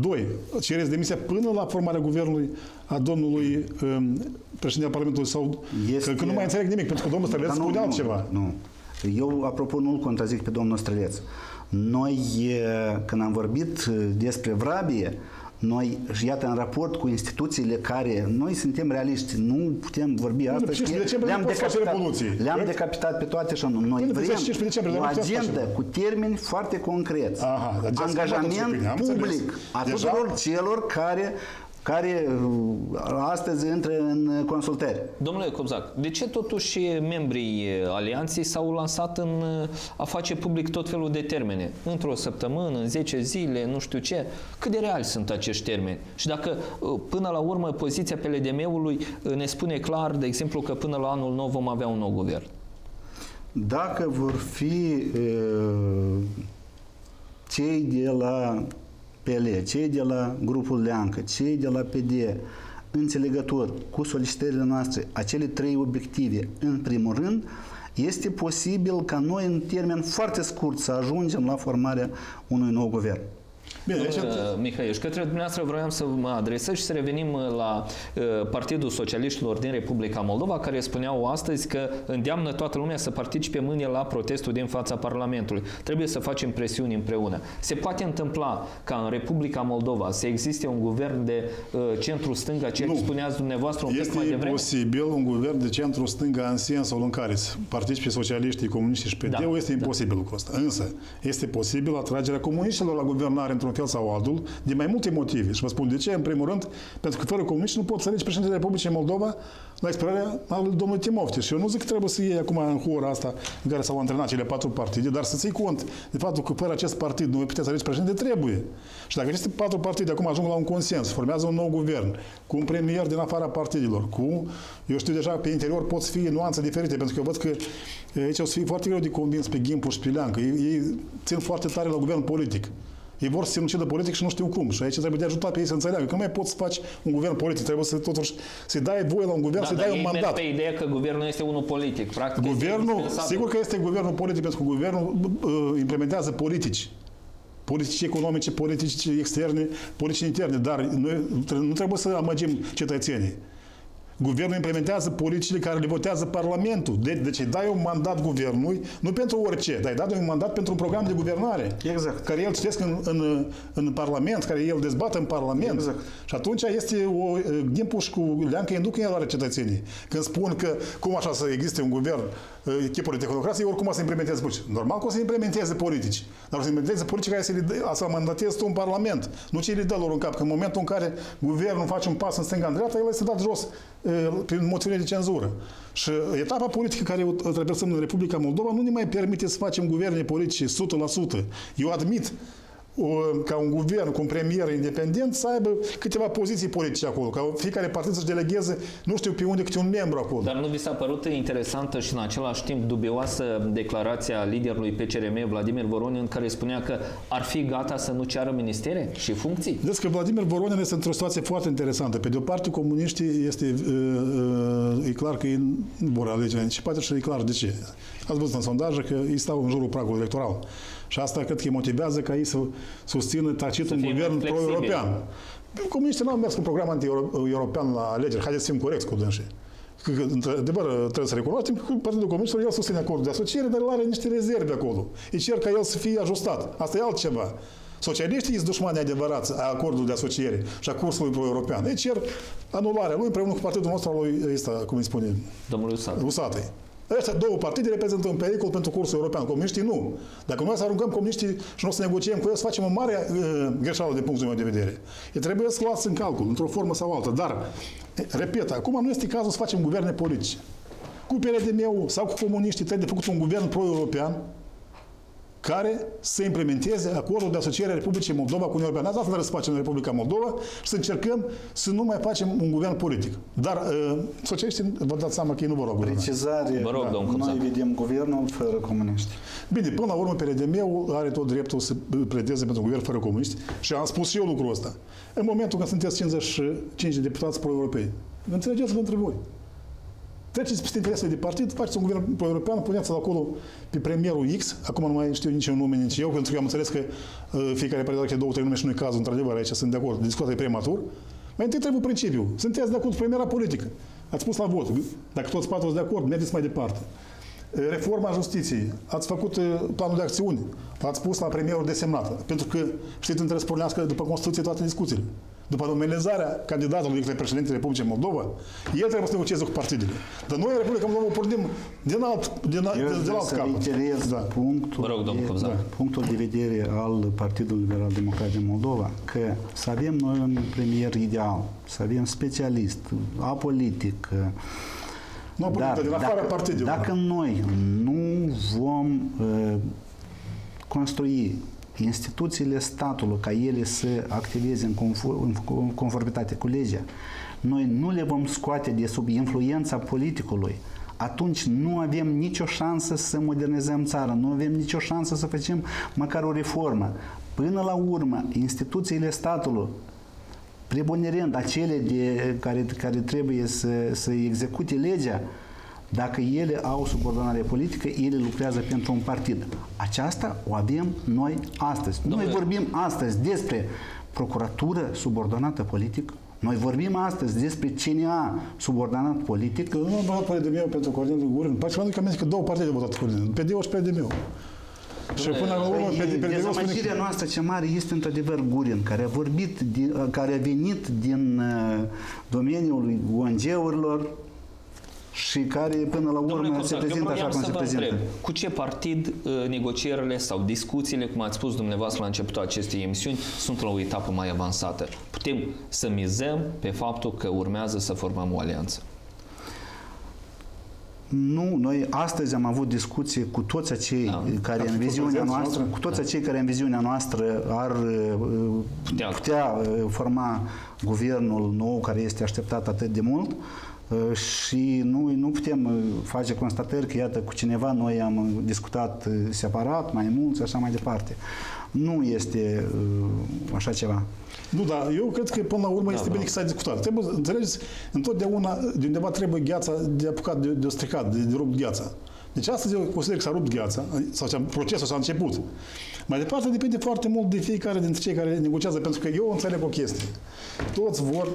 Doi, cereți demisia până la formarea guvernului a domnului um, președinte al Parlamentului sau... Este- Că, că nu mai înțeleg nimic, pentru că domnul Stăleț Dar nu, spune nu, altceva. Nu. Eu, apropo, nu-l contrazic pe domnul Străleț. Noi, e, când am vorbit e, despre vrabie, noi, și iată, în raport cu instituțiile care, noi suntem realiști, nu putem vorbi asta. 15 decembrie le-am nu poți face decapitat, revoluții. le-am Corect? decapitat pe toate și nu. Noi Până pe vrem 15 decembrie, o dar nu puteți face. agendă cu termeni foarte concreți. Aha, dar deja s-a schimbat Angajament opinia, am public înțeles. a Deja- tuturor celor care care astăzi intră în consultări. Domnule Cobzac, de ce totuși membrii alianței s-au lansat în a face public tot felul de termene? Într-o săptămână, în 10 zile, nu știu ce. Cât de reali sunt acești termeni? Și dacă până la urmă poziția PLDM-ului ne spune clar, de exemplu, că până la anul nou vom avea un nou guvern. Dacă vor fi uh, cei de la PL, cei de la grupul Leancă, cei de la PD, înțelegători cu solicitările noastre, acele trei obiective, în primul rând, este posibil ca noi în termen foarte scurt să ajungem la formarea unui nou guvern. Bine, deci... Mihai, și către dumneavoastră vreau să mă adresez și să revenim uh, la uh, Partidul Socialiștilor din Republica Moldova, care spuneau astăzi că îndeamnă toată lumea să participe mâine la protestul din fața Parlamentului. Trebuie să facem presiuni împreună. Se poate întâmpla ca în Republica Moldova să existe un guvern de uh, centru-stânga, ce nu. spuneați dumneavoastră un este pic mai devreme? posibil un guvern de centru-stânga în sensul în care participe socialiștii, comuniștii și PD-ul, da, este da. imposibil lucrul ăsta. Însă, este posibil atragerea comuniștilor la guvernare într-un fel sau altul, din mai multe motive. Și vă spun de ce. În primul rând, pentru că fără comuniști nu pot să alegi președintele Republicii Moldova la expirarea al domnului Timofte. Și eu nu zic că trebuie să iei acum în hora asta în care s-au antrenat cele patru partide, dar să ții cont de faptul că fără acest partid nu puteți să alegi președinte, trebuie. Și dacă aceste patru partide acum ajung la un consens, formează un nou guvern, cu un premier din afara partidelor, cu, eu știu deja, pe interior pot fi nuanțe diferite, pentru că eu văd că aici o să fie foarte greu de convins pe Gimpu și pe Leancă. Ei, ei țin foarte tare la guvern politic. Ei vor să se sinucidă politic și nu știu cum. Și aici trebuie de ajutat pe ei să înțeleagă că nu mai poți să faci un guvern politic. Trebuie să totuși să dai voie la un guvern, da, să dai un mandat. pe ideea că guvernul este unul politic. Practic guvernul, sigur că este guvernul politic, pentru că guvernul uh, implementează politici politici economice, politici externe, politici interne, dar noi nu trebuie să amăgim cetățenii. Guvernul implementează politicile care le votează Parlamentul. De, deci îi dai un mandat guvernului, nu pentru orice, dar îi dai un mandat pentru un program de guvernare. Exact. Care el citesc în, în, în Parlament, care el dezbată în Parlament. Exact. Și atunci este o Gimpuș cu Leancă induc în eroare cetățenii. Când spun că cum așa să existe un guvern chipuri tehnocrație, oricum o să implementeze politici. Normal că o să implementeze politici, dar o să implementeze politici care să, le dă, să mandateze tu în Parlament, nu ce le dă lor în cap. Că în momentul în care guvernul face un pas în stânga în dreapta, el este dat jos prin moțiune de cenzură. Și etapa politică care o traversăm în Republica Moldova nu ne mai permite să facem guverne politice 100%. Eu admit ca un guvern cu un premier independent să aibă câteva poziții politice acolo, ca fiecare partid să-și delegheze nu știu pe unde câte un membru acolo. Dar nu vi s-a părut interesantă și în același timp dubioasă declarația liderului PCRM, Vladimir Voronin, care spunea că ar fi gata să nu ceară ministere și funcții? Deci că Vladimir Voronin este într-o situație foarte interesantă. Pe de o parte, comuniștii este e clar că ei nu vor alege și poate și e clar de ce. Ați văzut în sondaje că ei stau în jurul pragului electoral. Și asta cred că îi motivează ca ei să susțină tacit un guvern pro-european. Comuniștii nu au mers cu un program anti-european la alegeri. Haideți să fim corecți cu dânsii. Că, într-adevăr, trebuie să recunoaștem că Partidul Comunist el susține acordul de asociere, dar el are niște rezerve acolo. E cer ca el să fie ajustat. Asta e altceva. Socialiștii sunt dușmani adevărați a acordului de asociere și a cursului pro-european. Ei cer anularea lui împreună cu partidul nostru al lui ăsta, cum îi spune? Domnul Usat. Usatei. Astea două partide reprezintă un pericol pentru cursul european. Comuniștii nu. Dacă noi să aruncăm comuniștii și nu o să negociem cu ei, să facem o mare uh, greșeală de punctul meu de vedere. E trebuie să luați în calcul, într-o formă sau altă. Dar, repet, acum nu este cazul să facem guverne politice. Cu PRDM-ul sau cu comuniștii trebuie de făcut un guvern pro-european care să implementeze acordul de asociere a Republicii Moldova cu Uniunea Europeană. Asta trebuie să facem în Republica Moldova și să încercăm să nu mai facem un guvern politic. Dar uh, socialiștii vă dați seama că ei nu vor guvern. Precizare. Vă rog, da. Noi vedem guvernul fără comuniști. Bine, până la urmă, PRDM-ul are tot dreptul să predeze pentru un guvern fără comuniști și am spus și eu lucrul ăsta. În momentul când sunteți 55 de deputați pro-europei, înțelegeți-vă între voi. Treceți peste interesele de partid, faceți un guvern pro-european, puneți-l acolo pe premierul X, acum nu mai știu nici un nume, nici eu, pentru că eu am înțeles că uh, fiecare partid are două, trei nume și nu e cazul, într-adevăr, aici sunt de acord, discuția prematur. Mai întâi trebuie principiul. Sunteți de acord cu premiera politică. Ați pus la vot. Dacă toți patru sunt de acord, mergeți mai departe. Uh, reforma justiției. Ați făcut uh, planul de acțiuni. L-ați pus la premierul desemnat. Pentru că știți, între spunească după Constituție toate discuțiile. După nominalizarea candidatului către președintele Republicii Moldova, el trebuie să negocieze cu partidele. Dar noi, în Republica Moldova, pornim din alt, din, Eu din, din alt să capăt. reiterez Da. punctul, Vă rog, domnul de, Cobzac. punctul de vedere al Partidului Liberal Democrat din Moldova, că să avem noi un premier ideal, să avem specialist, apolitic, Nu politic, dar din afara partidelor. dacă noi nu vom uh, construi instituțiile statului ca ele să activeze în, confor- în conformitate cu legea, noi nu le vom scoate de sub influența politicului, atunci nu avem nicio șansă să modernizăm țara, nu avem nicio șansă să facem măcar o reformă. Până la urmă, instituțiile statului preponderent acele de, care, care trebuie să, să execute legea, dacă ele au subordonare politică, ele lucrează pentru un partid. Aceasta o avem noi astăzi. Domnule- Noi vorbim astăzi despre procuratură subordonată politic, noi vorbim astăzi despre CNA subordonat politic, Că nu am votat PDM-ul pentru Corneliu Gurin. Poate mi-aduc aminte că două partide au votat Corneliu. PD-ul și PDM-ul. Și până la urmă, Păi, PD- PDM-ul spune Dezamăgirea că... noastră cea mare este într-adevăr Gurin, care a vorbit, din, care a venit din uh, domeniul ONG-urilor și care până la Domnule urmă se Cobzac, eu prezintă așa vroiam cum să se vă prezintă. întreb, cu ce partid uh, negocierile sau discuțiile, cum ați spus dumneavoastră la începutul acestei emisiuni, sunt la o etapă mai avansată? Putem să mizăm pe faptul că urmează să formăm o alianță. Nu, noi astăzi am avut discuție cu toți acei Da. care Ați în fost viziunea prezenți noastră, noastră? cu toți acei care în viziunea noastră ar uh, Putea. putea uh, forma guvernul nou care este așteptat atât de mult uh, și nu, nu putem uh, face constatări că iată cu cineva noi am uh, discutat uh, separat, mai mult și așa mai departe. Nu este uh, așa ceva. Nu, dar eu cred că până la urmă este bine că s-a discutat. Trebuie, să înțelegeți, întotdeauna de undeva trebuie gheața de apucat, de, de stricat, de, de rupt gheața. Deci astăzi eu consider că s-a rupt gheața, sau ce- procesul s-a început. Mai departe depinde foarte mult de fiecare dintre cei care negociază, pentru că eu înțeleg o chestie. Toți vor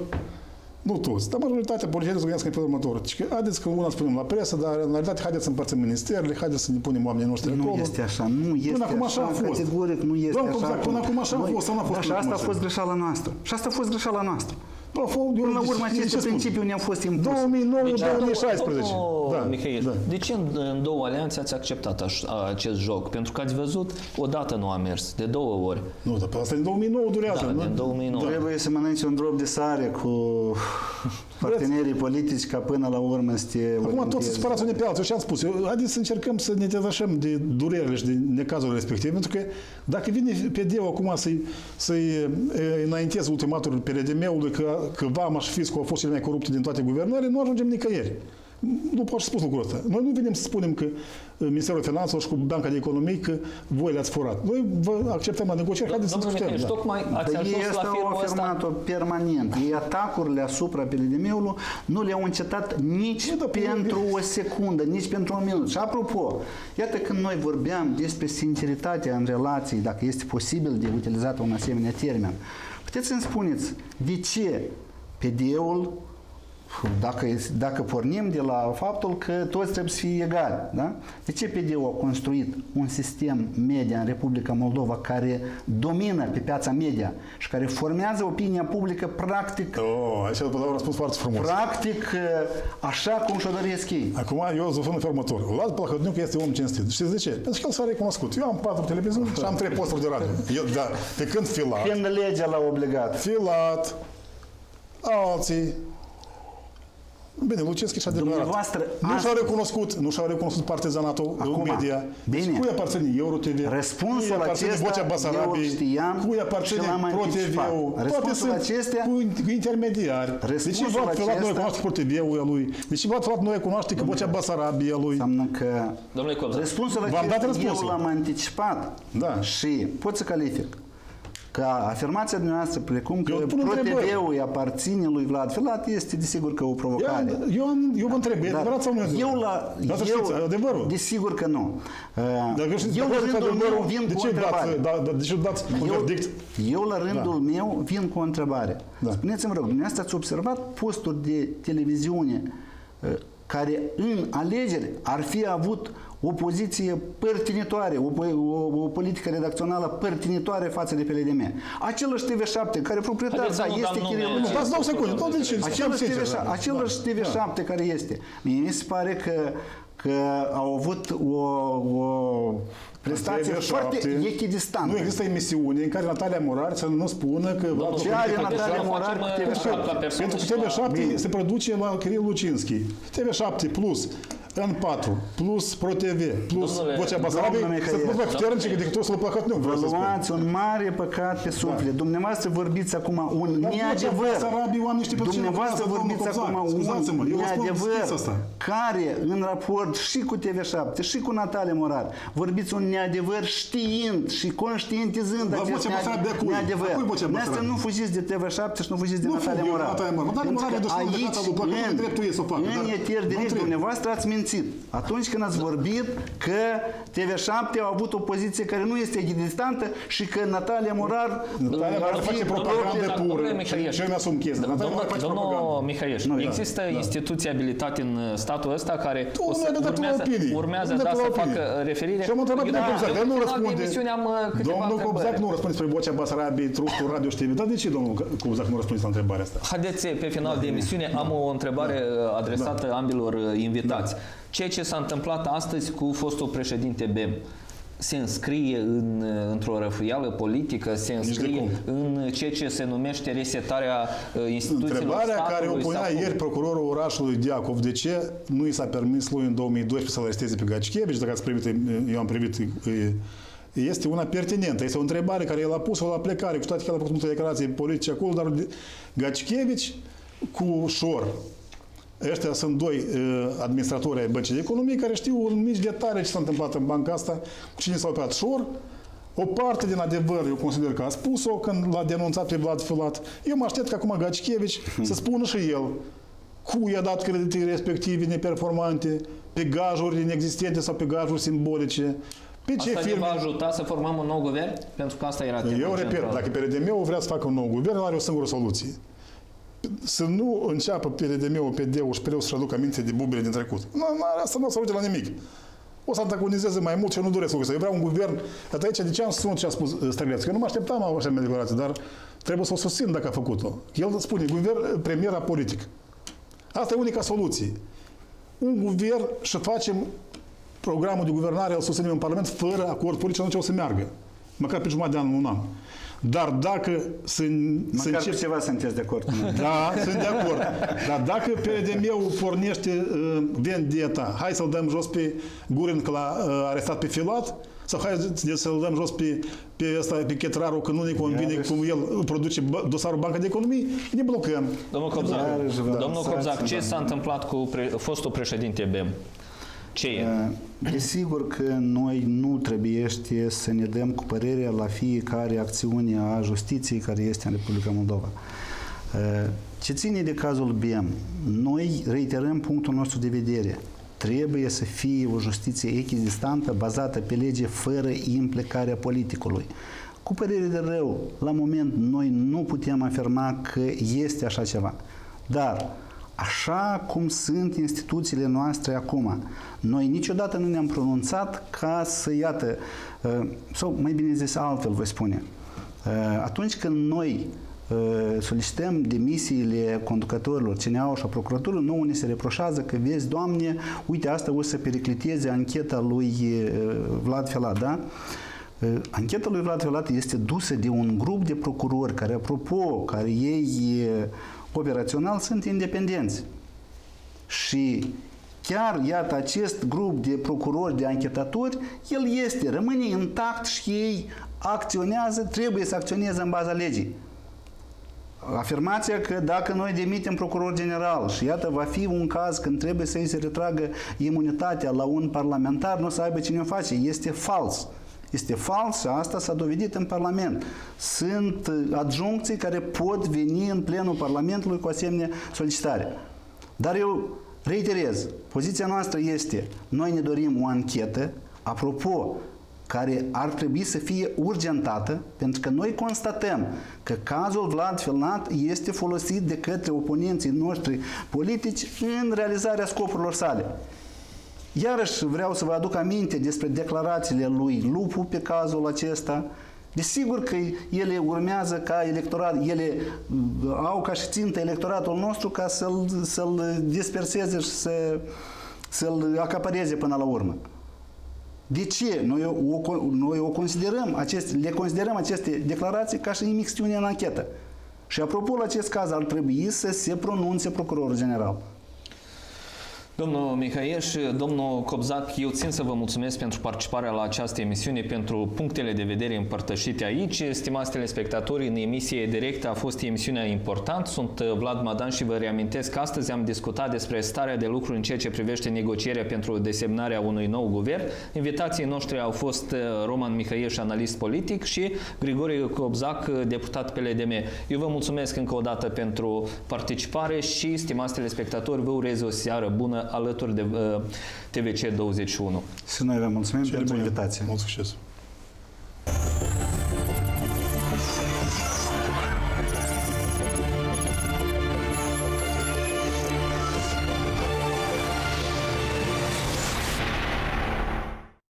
nu toți, dar majoritatea politicienilor se gândesc în felul următor. Deci că haideți că una spunem la presă, dar în realitate haideți să împărțim ministerele, haideți să ne punem oamenii noștri Nu acolo. este așa, nu este Până acum așa așa, a fost. categoric nu este Domnul așa. Cobzac, până acum așa a Noi- fost, sau n-a fost Da, și până asta a acum fost așa? greșeala noastră. Și asta a fost greșeala noastră. Da, fă- eu- Până la urmă, ce aceste spun? principii ne-au fost impuse. 2009-2016. Domnul Da, Mihail, da. de ce în, în două alianțe ați acceptat aș, a, acest joc? Pentru că ați văzut, odată nu a mers, de două ori. Nu, dar pe asta din 2009 durează. Da, nu? din 2009. Trebuie să mănânci un drop de sare cu partenerii politici ca până la urmă să te Acum toți orientezi. se spărați unii pe alții. Eu ce am spus? Eu, haideți să încercăm să ne detașăm de durerile și de necazurile respective, pentru că dacă vine PD-ul acum să-i, să-i e, înainteze ultimatul PRDM-ului că, că Vama și Fiscul au fost cele mai corupte din toate guvernările, nu ajungem nicăieri. Nu pot să spus lucrul ăsta. Noi nu venim să spunem că uh, Ministerul Finanțelor și cu Banca de Economie că voi le-ați furat. Noi vă acceptăm la negocieri, haideți să Domnule discutăm. Mihail, Da. tocmai ați Dar ei ajuns asta la au firmul ăsta. afirmat-o permanent. Ei atacurile asupra PLDM-ului nu le-au încetat nici Nu, dar pentru o secundă, nici pentru un minut. Și apropo, iată când noi vorbeam despre sinceritatea în relații, dacă este posibil de utilizat un asemenea termen, puteți să-mi spuneți de ce PD-ul dacă, dacă pornim de la faptul că toți trebuie să fie egali, da? De ce PD-ul a construit un sistem media în Republica Moldova care domină pe piața media și care formează opinia publică practic, Oh, aici vă dau un răspuns foarte frumos. practic așa cum și-o doresc ei? Acum eu ză spun în felul următor. Vlad Plahotniuc este om cinstit. Știți de ce? Pentru că el s-a recunoscut. Eu am patru televiziuni și am trei posturi de radio. Eu, da, pe când filat, Când legea l-a obligat. filat, alții, Bine, Lucescu și adevărat. Dumneavoastră, Nu și-au astăzi- recunoscut, nu și-au recunoscut partizanatul Acum, media. bine. Cui aparține EuroTV? Răspunsul cui aparține acesta Vocea eu Basarabiei? știam Cui și aparține l-am anticipat. ProTV-ul? Toate Răspunsul sunt acestea- cu, cu intermediari. De ce Răspunsul Vlad Filat nu acesta- recunoaște ProTV-ul lui? De ce Vlad Filat nu recunoaște că Vocea Basarabiei lui? Înseamnă că Domnule Cobzac, Răspunsul V-am dat acesta eu răspunsul. l-am anticipat Da. și pot să calific că afirmația dumneavoastră precum că Eu pun întrebări. ProTV-ul îi aparține lui Vlad Filat este desigur că o provocare. Eu, eu, am- eu vă întreb, e Dar adevărat sau nu e adevărat? eu la, Dar să știți, eu, adevărul. Desigur că nu. Uh, Dacă știți, eu la dacă rândul adevărul, meu vin de cu o ce dați, întrebare. da, da, de ce dați un Eu, verdict? eu la rândul meu vin cu o întrebare. Da. Spuneți-mi, rog, dumneavoastră ați observat posturi de televiziune uh, care în alegeri ar fi avut o poziție părtinitoare, o, o, o politică redacțională părtinitoare față de PLDM. Același TV7, care proprietar Haideți să sa nu este dăm Kiril nume. Lucian. Dați două secunde, tot de ce? Același sincer, TV7, da. același TV7 care este. Mie mi se pare că, că au avut o, o prestație TV7. foarte echidistantă. Nu există emisiune în care Natalia Morar să nu spună că Vlad ce Ciucă- are Haideți Natalia să Morar facem, cu uh, TV7? ca persoană Pentru că și la- TV7 se produce la Kiril Lucinski. TV7 plus N4 plus ProTV plus Domnule- Vocea Basarabiei Domnule sunt mult mai Mihail. puternice decât toți să-l păcat nu vreau să Vă spun. luați un mare păcat pe suflet. Dumneavoastră vorbiți acum un Dar neadevăr. Vocea Basarabiei oamenii știu pe ce Dumneavoastră lucrează, vorbiți domnul acum Cobzac. un Scuzați-mă, eu vă spun, neadevăr știți asta. care în raport și cu TV7 și cu Natalia Morar vorbiți un neadevăr știind și conștientizând Dar acest Vocea Basarabiei de cui? neadevăr. De cui Vocea Dumneavoastră Basarabiei? nu fugiți de TV7 și nu fugiți de Nu Natalia fug eu de Morar. Natalia Morar. Natalia Pentru Morar că e destul de aici, decât lui Placă, în- dreptul ei să o facă, în dar etier nu direct, trebuie. dumneavoastră ați mințit. Atunci când ați vorbit că TV7 au avut o poziție care nu este echidistantă și că Natalia Morar Natalia ar Morar fi face propagandă Domnule pură. Mihaieș. Și eu mi-asum chestia. Natalia Morar Domnul, face domnul propagandă. Mihaieș, Nu, da. există instituții abilitate în uh, statul ăsta care Tu o nu să ai dat la urmează, opinii. urmează Nu ai da, dat la să opinii. facă uh, referire. Și am întrebat pe Da, domnul Cobzac, eu dar nu în final de răspunde. emisiune am uh, câteva Domnul Cobzac întrebări. nu răspunde spre vocea Basarabiei, trustul Radio și TV. Dar de ce domnul Cobzac nu răspunde la întrebarea asta? Haideți, pe final de emisiune, am o întrebare uh, adresată ambilor uh, invitați. Ceea ce s-a întâmplat astăzi cu fostul președinte BEM, se înscrie în, uh, într-o răfuială politică, se înscrie în ceea ce se numește resetarea uh, instituțiilor Întrebarea care o statului punea sau- ieri procurorul orașului Diacov, de ce nu i s-a permis lui în 2012 să-l aresteze pe Gacichevici, dacă ați privit, eu am privit, e- este una pertinentă. Este o întrebare care el a pus-o la plecare, cu toate că el a făcut multe declarații politice acolo, dar Gacichevici cu Șor, Ăștia sunt doi uh, administratori ai băncii de economie care știu în mici detalii ce s-a întâmplat în banca asta, cu cine s-a operat Șor. O parte din adevăr, eu consider că a spus-o când l-a denunțat pe Vlad Filat. Eu mă aștept că acum Gacichevici să spună și el cu i-a dat creditele respective neperformante, pe gajuri inexistente sau pe gajuri simbolice, pe ce Asta ne firme... va ajuta să formăm un nou guvern? Pentru că asta era tema Eu repet, centrală. dacă PRDM-ul vrea să facă un nou guvern, el are o singură soluție. Să nu înceapă PRDM-ul, PD-ul și PL-ul să-și aducă aminte de bubele din trecut. Nu, nu, asta nu o să ajunge la nimic. O să antagonizeze mai mult și eu nu doresc lucrul ăsta. Eu vreau un guvern. Atât aici, de ce am spus ce a spus uh, Strălețcu? Eu nu mă așteptam la o așa declarație, dar trebuie să o susțin dacă a făcut-o. El spune, guvern, premiera politic. Asta e unica soluție. Un guvern și facem programul de guvernare, îl susținem în Parlament fără acord politic, nu ce o să meargă. Măcar pe jumătate de an, un an. Dar dacă să, să Măcar încep... cu ceva sunteți de acord cu noi. Da, sunt de acord. Dar dacă PDM-ul pornește uh, vendeta, hai să-l dăm jos pe Gurin că l-a uh, arestat pe Filat, sau hai să-l dăm jos pe, pe, ăsta, pe Chetraru, că nu ne convine Iarăși. cum el produce bă- dosarul Banca de Economie, ne blocăm. Domnul Cobzac, Iarăși vă domnul lăsați, Cobzac, ce da. s-a întâmplat cu pre, fostul președinte BEM? Ce e? Desigur că noi nu trebuie să ne dăm cu părerea la fiecare acțiune a justiției care este în Republica Moldova. Ce ține de cazul BM, noi reiterăm punctul nostru de vedere. Trebuie să fie o justiție echidistantă, bazată pe lege, fără implicarea politicului. Cu părere de rău, la moment noi nu putem afirma că este așa ceva. Dar așa cum sunt instituțiile noastre acum. Noi niciodată nu ne-am pronunțat ca să, iată, uh, sau mai bine zis altfel, voi spune, uh, atunci când noi uh, solicităm demisiile conducătorilor CNA și a procuraturii, nouă ne se reproșează că, vezi, Doamne, uite, asta o să pericliteze ancheta lui Vlad Felat, da? Ancheta lui Vlad Felat este dusă de un grup de procurori care, apropo, care ei operațional sunt independenți. Și chiar, iată, acest grup de procurori, de anchetatori, el este, rămâne intact și ei acționează, trebuie să acționeze în baza legii. Afirmația că dacă noi demitem procuror general și iată va fi un caz când trebuie să îi se retragă imunitatea la un parlamentar, nu o să aibă cine o face, este fals. Este fals și asta s-a dovedit în Parlament. Sunt adjuncții care pot veni în plenul Parlamentului cu asemenea solicitare. Dar eu reiterez, poziția noastră este, noi ne dorim o anchetă, apropo, care ar trebui să fie urgentată, pentru că noi constatăm că cazul Vlad Filnat este folosit de către oponenții noștri politici în realizarea scopurilor sale. Iarăși vreau să vă aduc aminte despre declarațiile lui Lupu pe cazul acesta. Desigur că ele urmează ca electorat, ele uh, au ca și țintă electoratul nostru ca să-l, să-l disperseze și să, să-l acapareze până la urmă. De ce? Noi o, noi o considerăm, aceste, le considerăm aceste declarații ca și imixtiune în anchetă. Și apropo, la acest caz ar trebui să se pronunțe procurorul general. Domnul Mihaiș, domnul Cobzac, eu țin să vă mulțumesc pentru participarea la această emisiune, pentru punctele de vedere împărtășite aici. Stimați telespectatori, în emisie directă a fost emisiunea important. Sunt Vlad Madan și vă reamintesc că astăzi am discutat despre starea de lucru în ceea ce privește negocierea pentru desemnarea unui nou guvern. Invitații noștri au fost Roman Mihaiș, analist politic și Grigore Cobzac, deputat PLDM. Eu vă mulțumesc încă o dată pentru participare și, stimați telespectatori, vă urez o seară bună alături de TVC 21. Să noi vă mulțumim pentru invitație. Mult succes!